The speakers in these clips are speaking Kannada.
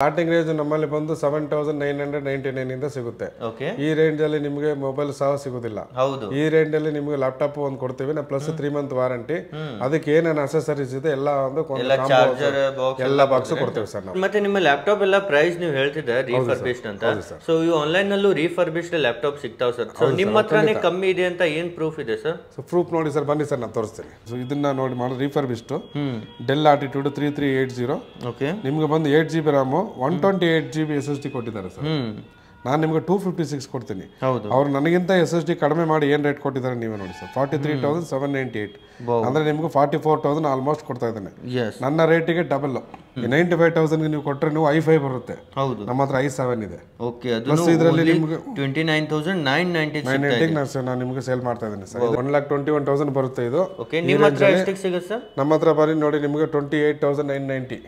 ಸ್ಟಾರ್ಟಿಂಗ್ ರೇಂಜ್ ನಮ್ಮಲ್ಲಿ ಬಂದು seven thousand nine hundred ninety nine ಇಂದ ಸಿಗುತ್ತೆ. ಓಕೆ ಈ ರೇಂಜ್ ಅಲ್ಲಿ ನಿಮಗೆ ಮೊಬೈಲ್ ಸಹ ಸಿಗುದಿಲ್ಲ. ಹೌದು. ಈ ರೇಂಜ್ ಅಲ್ಲಿ ನಿಮಗೆ ಲ್ಯಾಪ್ಟಾಪ್ ಒಂದು ಕೊಡ್ತೀವಿ ನಾ ಪ್ಲಸ್ ತ್ರೀ ಮಂತ್ ವಾರಂಟಿ ಅದಕ್ಕೆ ಏನೇನು ಅಸೆಸರೀಸ್ ಇದೆ ಎಲ್ಲ ಒಂದು ಎಲ್ಲ ಚಾರ್ಜರ್ ಬಾಕ್ಸ್ ಎಲ್ಲ ಬಾಕ್ಸ್ ಕೊಡ್ತೇವೆ. ಸರ್ ನಾವು. ಮತ್ತೆ ನಿಮ್ಮ ಲ್ಯಾಪ್ಟಾಪ್ ಎಲ್ಲ ಪ್ರೈಸ್ ನೀವು ಹೇಳ್ತಿದ್ದೆ ರೀಫರ್ಬಿಶ್ಡ್ ಅಂತ. ಸೊ ಇವು ಆನ್ಲೈನ್ ನಲ್ಲೂ ರೀಫರ್ಬಿಶ್ಡ್ ಲ್ಯಾಪ್ಟಾಪ್ ಸಿಗ್ತಾವ್ ಸರ್. ಸೊ ನಿಮ್ಮ ಹತ್ರನೇ ಕಮ್ಮಿ ಇದೆ ಅಂತ ಏನ್ ಪ್ರೂಫ್ ಇದೆ ಸರ್? ಸೊ ಪ್ರೂಫ್ ನೋಡಿ ಸರ್ ಬನ್ನಿ ಸರ್ ನಾನು ತೋರಿಸ್ತೀನಿ. ಸೊ ಇದನ್ನ ನೋಡಿ ಮಾಡಿ refurbished Dell Latitude three three eight zero okay ನಿಮ್ಗೆ ಬಂದು eight G B RAM one twenty eight G B S S D ಕೊಟ್ಟಿದ್ದಾರೆ ಸರ್. ನಾನು ನಿಮಗೆ ಟೂ ಫಿಫ್ಟಿ ಸಿಕ್ಸ್ ಕೊಡ್ತೀನಿ. ಹೌದು. ಅವ್ರು ನನಗಿಂತ ಎಸ್ ಎಸ್ ಡಿ ಕಡಿಮೆ ಮಾಡಿ ಏನು ರೇಟ್ ಕೊಟ್ಟಿದ್ದಾರೆ ನೀವೇ ನೋಡಿ sir. Forty three thousand seven ninety eight ಅಂದರೆ ನಿಮ್ಗೆ ಫಾರ್ಟಿ ಫೋರ್ ತೌಸಂಡ್ ಆಲ್ಮೋಸ್ಟ್ ಕೊಡ್ತಾ ಇದ್ದಾನೆ. ನನ್ನ ರೇಟಿಗೆ ಡಬಲ್ ನೈಂಟಿ ಫೈವ್ ತೌಸಂಡ್ಗೆ ನೀವು ಕೊಟ್ಟರೆ ನೀವು ಐ ಫೈವ್ ಬರುತ್ತೆ. ಹೌದು. ನಮ್ಮ ಹತ್ರ ಐ ಸೆವೆನ್ ಇದೆ. ಓಕೆ ಪ್ಲಸ್ ಇದರಲ್ಲಿ ನಿಮಗೆ twenty nine thousand nine ninety nine ನೈಂಟಿಗೆ ನಾನು ನಾನು ನಿಮಗೆ ಸೇಲ್ ಮಾಡ್ತಾ ಇದ್ದೀನಿ sir. One lakh twenty one thousand ಬರುತ್ತೆ ಇದು. ಓಕೆ ನಿಮ್ಮ ಹತ್ರ ಎಷ್ಟಕ್ಕೆ ಸಿಗುತ್ತೆ ಸರ್? ನಮ್ಮ ಹತ್ರ ಬರೀ ನೋಡಿ ನಿಮಗೆ twenty eight thousand nine ninety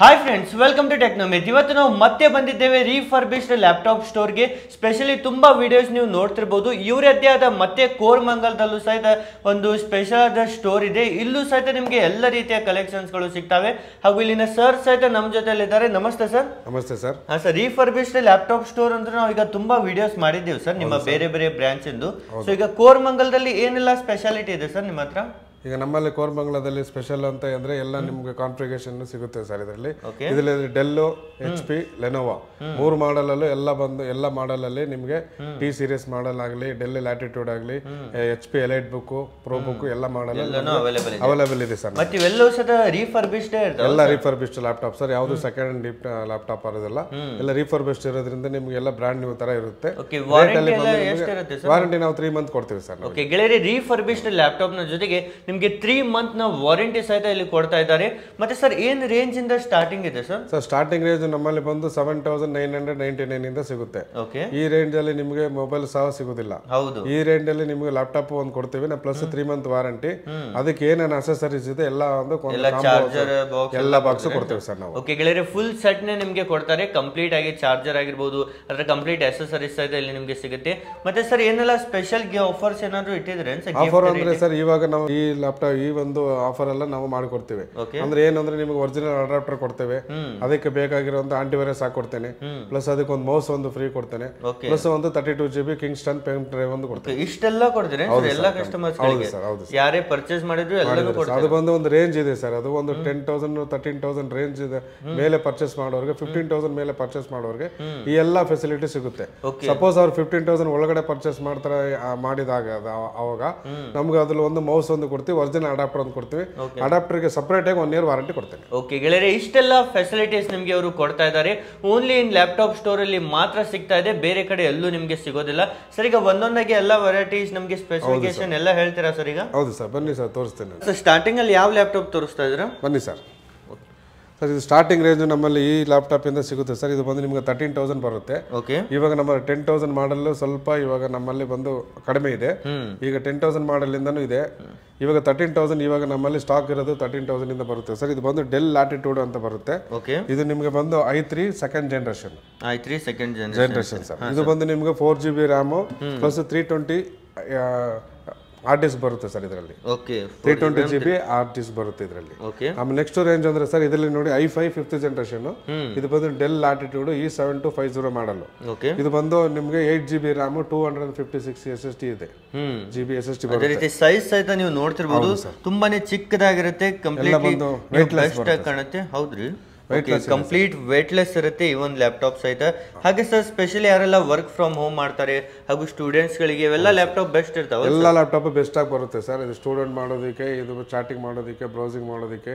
hi friends welcome to Technomith ಇವತ್ತು ನಾವು ಮತ್ತೆ ಬಂದಿದ್ದೇವೆ ರೀಫರ್ಬಿಶ್ಡ್ ಲ್ಯಾಪ್ಟಾಪ್ ಸ್ಟೋರ್ಗೆ ಸ್ಪೆಷಲಿ ತುಂಬಾ ವಿಡಿಯೋಸ್ ನೀವು ನೋಡ್ತಿರ್ಬೋದು. ಇವರದ್ದೇ ಆದ ಮತ್ತೆ ಕೋರ್ ಮಂಗಲ್ದಲ್ಲೂ ಸಹಿತ ಒಂದು ಸ್ಪೆಷಲ್ ಆದ ಸ್ಟೋರ್ ಇದೆ. ಇಲ್ಲೂ ಸಹಿತ ನಿಮಗೆ ಎಲ್ಲ ರೀತಿಯ ಕಲೆಕ್ಷನ್ಸ್ಗಳು ಸಿಗ್ತವೆ. ಹಾಗೂ ಇಲ್ಲಿನ ಸರ್ ಸಹಿತ ನಮ್ಮ ಜೊತೆಯಲ್ಲಿದ್ದಾರೆ. ನಮಸ್ತೆ ಸರ್ ನಮಸ್ತೆ ಸರ್ ಹಾಂ ಸರ್ ರೀಫರ್ಬಿಶ್ಡ್ ಲ್ಯಾಪ್ಟಾಪ್ ಸ್ಟೋರ್ ಅಂದ್ರೆ ನಾವು ಈಗ ತುಂಬಾ ವಿಡಿಯೋಸ್ ಮಾಡಿದ್ದೀವಿ ಸರ್ ನಿಮ್ಮ ಬೇರೆ ಬೇರೆ ಬ್ರಾಂಚ್ ಇಂದು. ಸೊ ಈಗ ಕೋರ್ ಮಂಗಲ್ದಲ್ಲಿ ಏನೆಲ್ಲ ಸ್ಪೆಷಾಲಿಟಿ ಇದೆ ಸರ್ ನಿಮ್ಮ ಹತ್ರ? ಈಗ ನಮ್ಮಲ್ಲಿ ಕೋರ್ಮಂಗಲದಲ್ಲಿ ಸ್ಪೆಷಲ್ ಅಂತ ಅಂದ್ರೆ ಎಲ್ಲ ನಿಮ್ಗೆ ಕಾನ್ಫಿಗೇಷನ್ ಸಿಗುತ್ತೆ ಸರ್ ಇದರಲ್ಲಿ. ಇದರಲ್ಲಿ ಡೆಲ್ಲು ಎಚ್ ಪಿ ಲೆನೋವಾ ಮೂರು ಮಾಡೆಲ್ ಅಲ್ಲೂ ಎಲ್ಲ ಬಂದು ಎಲ್ಲ ಮಾಡಲ್ ಅಲ್ಲಿ ನಿಮ್ಗೆ ಟಿ ಸೀರೀಸ್ ಮಾಡೆಲ್ ಆಗಲಿ ಡೆಲ್ ಲ್ಯಾಟಿಟ್ಯೂಡ್ ಆಗಲಿ H P EliteBook ProBook ಎಲ್ಲ ಮಾಡಲ್ ಅವೈಲೇಬಲ್ ಇದೆ. ಸರ್ ಮತ್ತೆ ಇವೆಲ್ಲವೂ ಸಹ ರೀಫರ್ಬಿಶ್ಡ್ ಎಲ್ಲ ರಿಫರ್ಬಿಸ್ಟ್ ಲ್ಯಾಪ್ಟಾಪ್ ಸರ್ ಯಾವ್ದು ಸೆಕೆಂಡ್ ಹ್ಯಾಂಡ್ ಲ್ಯಾಪ್ಟಾಪ್ ಇರೋದಿಲ್ಲ ಎಲ್ಲ ರಿಫರ್ಬಿಸ್ಟ್ ಇರೋದ್ರಿಂದ ನಿಮ್ಗೆ ಎಲ್ಲ ಬ್ರ್ಯಾಂಡ್ ನ್ಯೂ ತರ ಇರುತ್ತೆ. ವಾರಂಟಿ ನಾವು ತ್ರೀ ಮಂತ್ ಕೊಡ್ತೀವಿ ಸರ್ ಗೆಳೆಯರಿ ರೀಫರ್ಬಿಶ್ಡ್ ಲ್ಯಾಪ್ಟಾಪ್ನ ಜೊತೆಗೆ ನಿಮಗೆ ತ್ರೀ ಮಂತ್ನ ವಾರಂಟಿ ಸಹಿತ ಇಲ್ಲಿ ಕೊಡ್ತಾ ಇದ್ದಾರೆ. ಮತ್ತೆ ಸರ್ ಏನ್ ರೇಂಜ್ ಇಂದ ಸ್ಟಾರ್ಟಿಂಗ್ ಇದೆ ಸರ್ ಸರ್ ಸ್ಟಾರ್ಟಿಂಗ್ ರೇಂಜ್ ನಮ್ಮಲ್ಲಿ ಬಂದು seven thousand nine hundred ninety nine ಇಂದ ಸಿಗುತ್ತೆ. ಓಕೆ ಈ ರೇಂಜ್ ಅಲ್ಲಿ ನಿಮಗೆ ಮೊಬೈಲ್ ಸಹ ಸಿಗುದಿಲ್ಲ. ಹೌದು. ಈ ರೇಂಜ್ ಅಲ್ಲಿ ನಿಮಗೆ ಲ್ಯಾಪ್ಟಾಪ್ ಒಂದು ಕೊಡ್ತೀವಿ ನಾ ಪ್ಲಸ್ ತ್ರೀ ಮಂತ್ ವಾರಂಟಿ ಅದಕ್ಕೆ ಏನೇನು ಅಸೆಸರೀಸ್ ಇದೆ ಎಲ್ಲ ಒಂದು ಎಲ್ಲ ಬಾಕ್ಸ್ ಕೊಡ್ತೀವಿ. ಸರ್ ನಾವು. ಓಕೆ ಗೆಳೆಯರೆ ಫುಲ್ ಸೆಟ್ ನೇ ನಿಮಗೆ ಕೊಡ್ತಾರೆ. ಕಂಪ್ಲೀಟ್ ಆಗಿ ಚಾರ್ಜರ್ ಆಗಿರ್ಬೋದು ಅದರ ಕಂಪ್ಲೀಟ್ ಅಸೆಸರೀಸ್ ಸಹಿತ ಇಲ್ಲಿ ನಿಮಗೆ ಸಿಗುತ್ತೆ. ಮತ್ತೆ ಸರ್ ಏನೆಲ್ಲ ಸ್ಪೆಷಲ್ ಆಫರ್ಸ್ ಏನಾದ್ರು ಇಟ್ಟಿದ್ರೆ ಆಫರ್ ಅಂದ್ರೆ ಸರ್ ಇವಾಗ ನಾವು ಈ ಲ್ಯಾಪ್ಟಾಪ್ ಈ ಒಂದು ಆಫರ್ ಎಲ್ಲ ನಾವು ಮಾಡಿಕೊಡ್ತೀವಿ. ಅಂದ್ರೆ ಏನಂದ್ರೆ ನಿಮಗೆ ಒರಿಜಿನಲ್ ಅಡಾಪ್ಟರ್ ಕೊಡ್ತೇವೆ. ಅದಕ್ಕೆ ಬೇಕಾಗಿರುವಂತ ಆಂಟಿವೈರಸ್ ಹಾಕೊಡ್ತೇನೆ ಪ್ಲಸ್ ಅದಕ್ಕೆ ಒಂದು ಮೌಸ್ ಒಂದು ಫ್ರೀ ಕೊಡ್ತೇನೆ. ಪ್ಲಸ್ ಒಂದು thirty two G B Kingston pen drive ಒಂದು ಕೊಡ್ತೇವೆ ಇಷ್ಟೆಲ್ಲ ಕೊಡ್ತೀರಿ ಎಲ್ಲ ಕಸ್ಟಮರ್ಸ್ ಗಳಿಗೆ? ಸರ್ ಹೌದು ಯಾರೇ ಪರ್ಚೇಸ್ ಮಾಡಿದ್ರು ಕೊಡ್ತಾರೆ? ಅದು ಬಂದು ಒಂದು ರೇಂಜ್ ಇದೆ ಸರ್ ಅದು ಒಂದು ten thousand thirteen thousand range ಇದೆ. ಮೇಲೆ ಪರ್ಚೇಸ್ ಮಾಡೋರಿಗೆ ಫಿಫ್ಟೀನ್ ತೌಸಂಡ್ ಮೇಲೆ ಪರ್ಚೇಸ್ ಮಾಡೋರಿಗೆ ಈ ಎಲ್ಲ ಫೆಸಿಲಿಟಿ ಸಿಗುತ್ತೆ. ಸಪೋಸ್ ಅವ್ರು ಫಿಫ್ಟೀನ್ ತೌಸಂಡ್ ಒಳಗಡೆ ಪರ್ಚೇಸ್ ಮಾಡ್ತಾರೆ ಮಾಡಿದಾಗ ಅವಾಗ ನಮ್ಗೆ ಅದ್ರಲ್ಲಿ ಒಂದು ಮೌಸ್ ಒಂದು ಕೊಡ್ತೀವಿ ಒರಿಜಿನಲ್ ಅಡಾಪ್ಟರ್ ಒಂದು ಕೊಡ್ತೀವಿ. ಅಡಾಪ್ಟರ್ಗೆ ಸಪ್ರೇಟ್ ಆಗಿ ಒನ್ ಇಯರ್ ವಾರಂಟಿ ಕೊಡ್ತೇನೆ ಓಕೆ ಗೆಳೆಯರೆ ಇಷ್ಟೆಲ್ಲ ಫೆಸಿಲಿಟೀಸ್ ನಿಮಗೆ ಅವರು ಕೊಡ್ತಾ ಇದ್ದಾರೆ. ಓನ್ಲಿ ಇನ್ ಲ್ಯಾಪ್ಟಾಪ್ ಸ್ಟೋರ್ ಅಲ್ಲಿ ಮಾತ್ರ ಸಿಗ್ತಾ ಇದೆ ಬೇರೆ ಕಡೆ ಎಲ್ಲೂ ನಿಮಗೆ ಸಿಗೋದಿಲ್ಲ. ಸರ್ ಈಗ ಒಂದೊಂದಾಗಿ ಎಲ್ಲ ವೆರೈಟೀಸ್ ನಮಗೆ ಸ್ಪೆಸಿಫಿಕೇಶನ್ ಎಲ್ಲ ಹೇಳ್ತೀರಾ ಸರ್ ಈಗ? ಹೌದು ಸರ್ ಬನ್ನಿ ಸರ್ ತೋರಿಸ್ತೇನೆ. ಸರ್ ಸ್ಟಾರ್ಟಿಂಗ್ ಅಲ್ಲಿ ಯಾವ ಲ್ಯಾಪ್ಟಾಪ್ ತೋರಿಸ್ತಾ ಇದ್ರ ಬನ್ನಿ ಸರ್. ಸರ್ ಇದು ಸ್ಟಾರ್ಟಿಂಗ್ ರೇಂಜ್ ನಮ್ಮಲ್ಲಿ ಈ ಲ್ಯಾಪ್ಟಾಪ್ ಇಂದ ಸಿಗುತ್ತೆ. ಸರ್ ಇದು ಬಂದು ನಿಮಗೆ ತರ್ಟೀನ್ ತೌಸಂಡ್ ಬರುತ್ತೆ. ಓಕೆ ಇವಾಗ ನಮ್ಮ ಟೆನ್ ತೌಸಂಡ್ ಮಾಡಲ್ ಸ್ವಲ್ಪ ಇವಾಗ ನಮ್ಮಲ್ಲಿ ಬಂದು ಕಡಿಮೆ ಇದೆ. ಈಗ ಟೆನ್ ತೌಸಂಡ್ ಮಾಡಲ್ ಇಂದನೂ ಇದೆ. ಇವಾಗ ತರ್ಟೀನ್ ತೌಸಂಡ್ ಇವಾಗ ನಮ್ಮಲ್ಲಿ ಸ್ಟಾಕ್ ಇರೋದು ತರ್ಟೀನ್ ತೌಸಂಡ್ ಇಂದ ಬರುತ್ತೆ. ಸರ್ ಇದು ಬಂದು ಡೆಲ್ ಲ್ಯಾಟಿಟ್ಯೂಡ್ ಅಂತ ಬರುತ್ತೆ. ಓಕೆ ಇದು ನಿಮಗೆ ಬಂದು I three second generation I three second generation generation sir ಇದು ಬಂದು ನಿಮಗೆ four G B RAM plus three twenty hard disk ಬರುತ್ತೆ ಸರ್ ಇದರಲ್ಲಿ. Okay three twenty G B hard disk ಬರುತ್ತೆ ಇದರಲ್ಲಿ. ಓಕೆ ಆಮೇಲೆ ನೆಕ್ಸ್ಟ್ ರೇಂಜ್ ಅಂದ್ರೆ ಸರ್ ಇದರಲ್ಲಿ ನೋಡಿ ಐ ಫೈವ್ ಫಿಫ್ತ್ ಜನರೇಷನ್ ಇದು ಬಂದು Dell Latitude E seven two five zero model okay ಇದು ಬಂದು ನಿಮಗೆ eight G B RAM two hundred fifty six S S D ಇದೆ. ಹ್ಮ್. G B S S D ರೀತಿ ಸೈಜ್ ಸಹಿತ ನೀವು ನೋಡ್ತಿರ್ಬೋದು. ತುಂಬಾನೇ ಚಿಕ್ಕದಾಗಿರುತ್ತೆ ಬೆಸ್ಟ್ ಕಾಣುತ್ತೆ. ಹೌದ್ರಿ? ಕಂಪ್ಲೀಟ್ ವೇಟ್ಲೆಸ್ ಇರುತ್ತೆ. ಈ ಒಂದು ಲ್ಯಾಪ್ಟಾಪ್ ಸಹಿತ. ಹಾಗೆ ಸರ್ ಸ್ಪೆಷಲಿ ಯಾರೆಲ್ಲ ವರ್ಕ್ ಫ್ರಮ್ ಹೋಮ್ ಮಾಡ್ತಾರೆ ಹಾಗೂ ಸ್ಟೂಡೆಂಟ್ಸ್ ಗಳಿಗೆ ಇವೆಲ್ಲ ಲ್ಯಾಪ್ಟಾಪ್ ಬೆಸ್ಟ್ ಇರ್ತಾವೆ ಎಲ್ಲ ಲ್ಯಾಪ್ಟಾಪ್ ಬೆಸ್ಟ್ ಆಗಿ ಬರುತ್ತೆ ಸರ್ ಇದು ಸ್ಟೂಡೆಂಟ್ ಮಾಡೋದಕ್ಕೆ ಇದು ಚಾಟಿಂಗ್ ಮಾಡೋದಕ್ಕೆ ಬ್ರೌಸಿಂಗ್ ಮಾಡೋದಕ್ಕೆ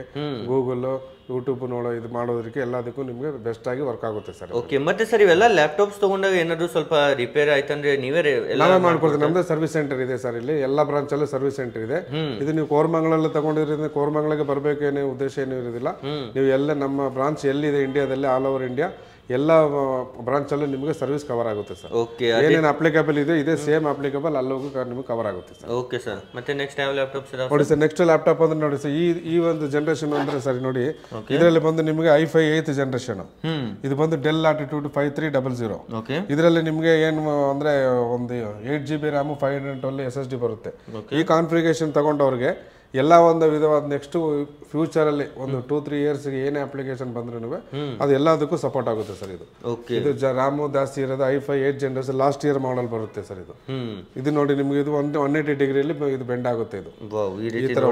ಗೂಗಲ್ ಯೂಟ್ಯೂಬ್ ನೋಡೋ ಇದು ಮಾಡೋದಕ್ಕೆ ಎಲ್ಲದಕ್ಕೂ ನಿಮಗೆ ಬೆಸ್ಟ್ ಆಗಿ ವರ್ಕ್ ಆಗುತ್ತೆ ಸರ್. ಓಕೆ ಮತ್ತೆ ಸರ್ ಇವೆಲ್ಲ ಲ್ಯಾಪ್ಟಾಪ್ಸ್ ತಗೊಂಡಾಗ ಏನಾದ್ರು ಸ್ವಲ್ಪ ರಿಪೇರ್ ಆಯ್ತಂದ್ರೆ ನೀವೇ ನಾವೇ ಮಾಡ್ಕೊಡ್ತೀವಿ. ನಮ್ದೇ ಸರ್ವಿಸ್ ಸೆಂಟರ್ ಇದೆ ಸರ್ ಇಲ್ಲಿ. ಎಲ್ಲ ಬ್ರಾಂಚ್ ಅಲ್ಲೂ ಸರ್ವಿಸ್ ಸೆಂಟರ್ ಇದೆ. ಇದು ನೀವು ಕೋರ್ಮಂಗಲಲ್ಲಿ ತಗೊಂಡಿರೋದ್ರಿಂದ ಕೋರ್ಮಂಗಳಿಗೆ ಬರಬೇಕು ಏನೋ ಉದ್ದೇಶ ಏನೂ ಇರೋದಿಲ್ಲ. ನೀವು ಎಲ್ಲ ನಮ್ಮ ಬ್ರಾಂಚ್ ಎಲ್ಲಿದೆ ಇಂಡಿಯಾದಲ್ಲಿ ಆಲ್ ಓವರ್ ಇಂಡಿಯಾ ಎಲ್ಲ ಬ್ರಾಂಚಲ್ಲೂ ನಿಮಗೆ ಸರ್ವಿಸ್ ಕವರ್ ಆಗುತ್ತೆ ಸರ್ ಓಕೆ ಏನೇನು ಅಪ್ಲಿಕೇಬಲ್ ಇದೆ ಇದೇ ಸೇಮ್ ಅಪ್ಲಿಕೇಬಲ್ ಅಲ್ಲೋಗೂ ನಿಮಗೆ ಕವರ್ ಆಗುತ್ತೆ ಸರ್ ಓಕೆ ಸರ್ ಮತ್ತೆ ನೆಕ್ಸ್ಟ್ ಯಾವ ಲ್ಯಾಪ್ಟಾಪ್ ಸರ್ ನೋಡಿ ಸರ್ ನೆಕ್ಸ್ಟ್ ಲ್ಯಾಪ್ಟಾಪ್ ಅಂದ್ರೆ ನೋಡಿ ಸರ್ ಈ ಈ ಒಂದು ಜನರೇಷನ್ ಅಂದ್ರೆ ಸರ್ ನೋಡಿ ಇದರಲ್ಲಿ ಬಂದು ನಿಮಗೆ I five eight generation hmm. ಇದು ಬಂದು Dell Latitude five three double zero ಇದರಲ್ಲಿ ನಿಮಗೆ ಏನು ಅಂದ್ರೆ ಒಂದು eight G B RAM five hundred twelve S S D ಬರುತ್ತೆ. ಈ ಕಾನ್ಫಿಗೇಷನ್ ತಗೊಂಡವ್ರಿಗೆ ಎಲ್ಲ ಒಂದು ವಿಧವಾದ ನೆಕ್ಸ್ಟ್ ಫ್ಯೂಚರಲ್ಲಿ ಒಂದು ಟೂ ತ್ರೀ ಇಯರ್ಸ್ಗೆ ಏನೇ ಅಪ್ಲಿಕೇಶನ್ ಬಂದ್ರೂ ಅದು ಎಲ್ಲದಕ್ಕೂ ಸಪೋರ್ಟ್ ಆಗುತ್ತೆ ಸರ್ ಇದು. ಇದು ರಾಮು ಜಾಸ್ತಿ ಇರೋದು I five eight generation last year model ಬರುತ್ತೆ ಸರ್ ಇದು. ಇದು ನೋಡಿ ನಿಮ್ಗೆ ಇದು ಒಂದು ಒನ್ ಏಟಿ ಡಿಗ್ರಿಯಲ್ಲಿ ಇದು ಬೆಂಡ್ ಆಗುತ್ತೆ ಇದು. ಈ ತರ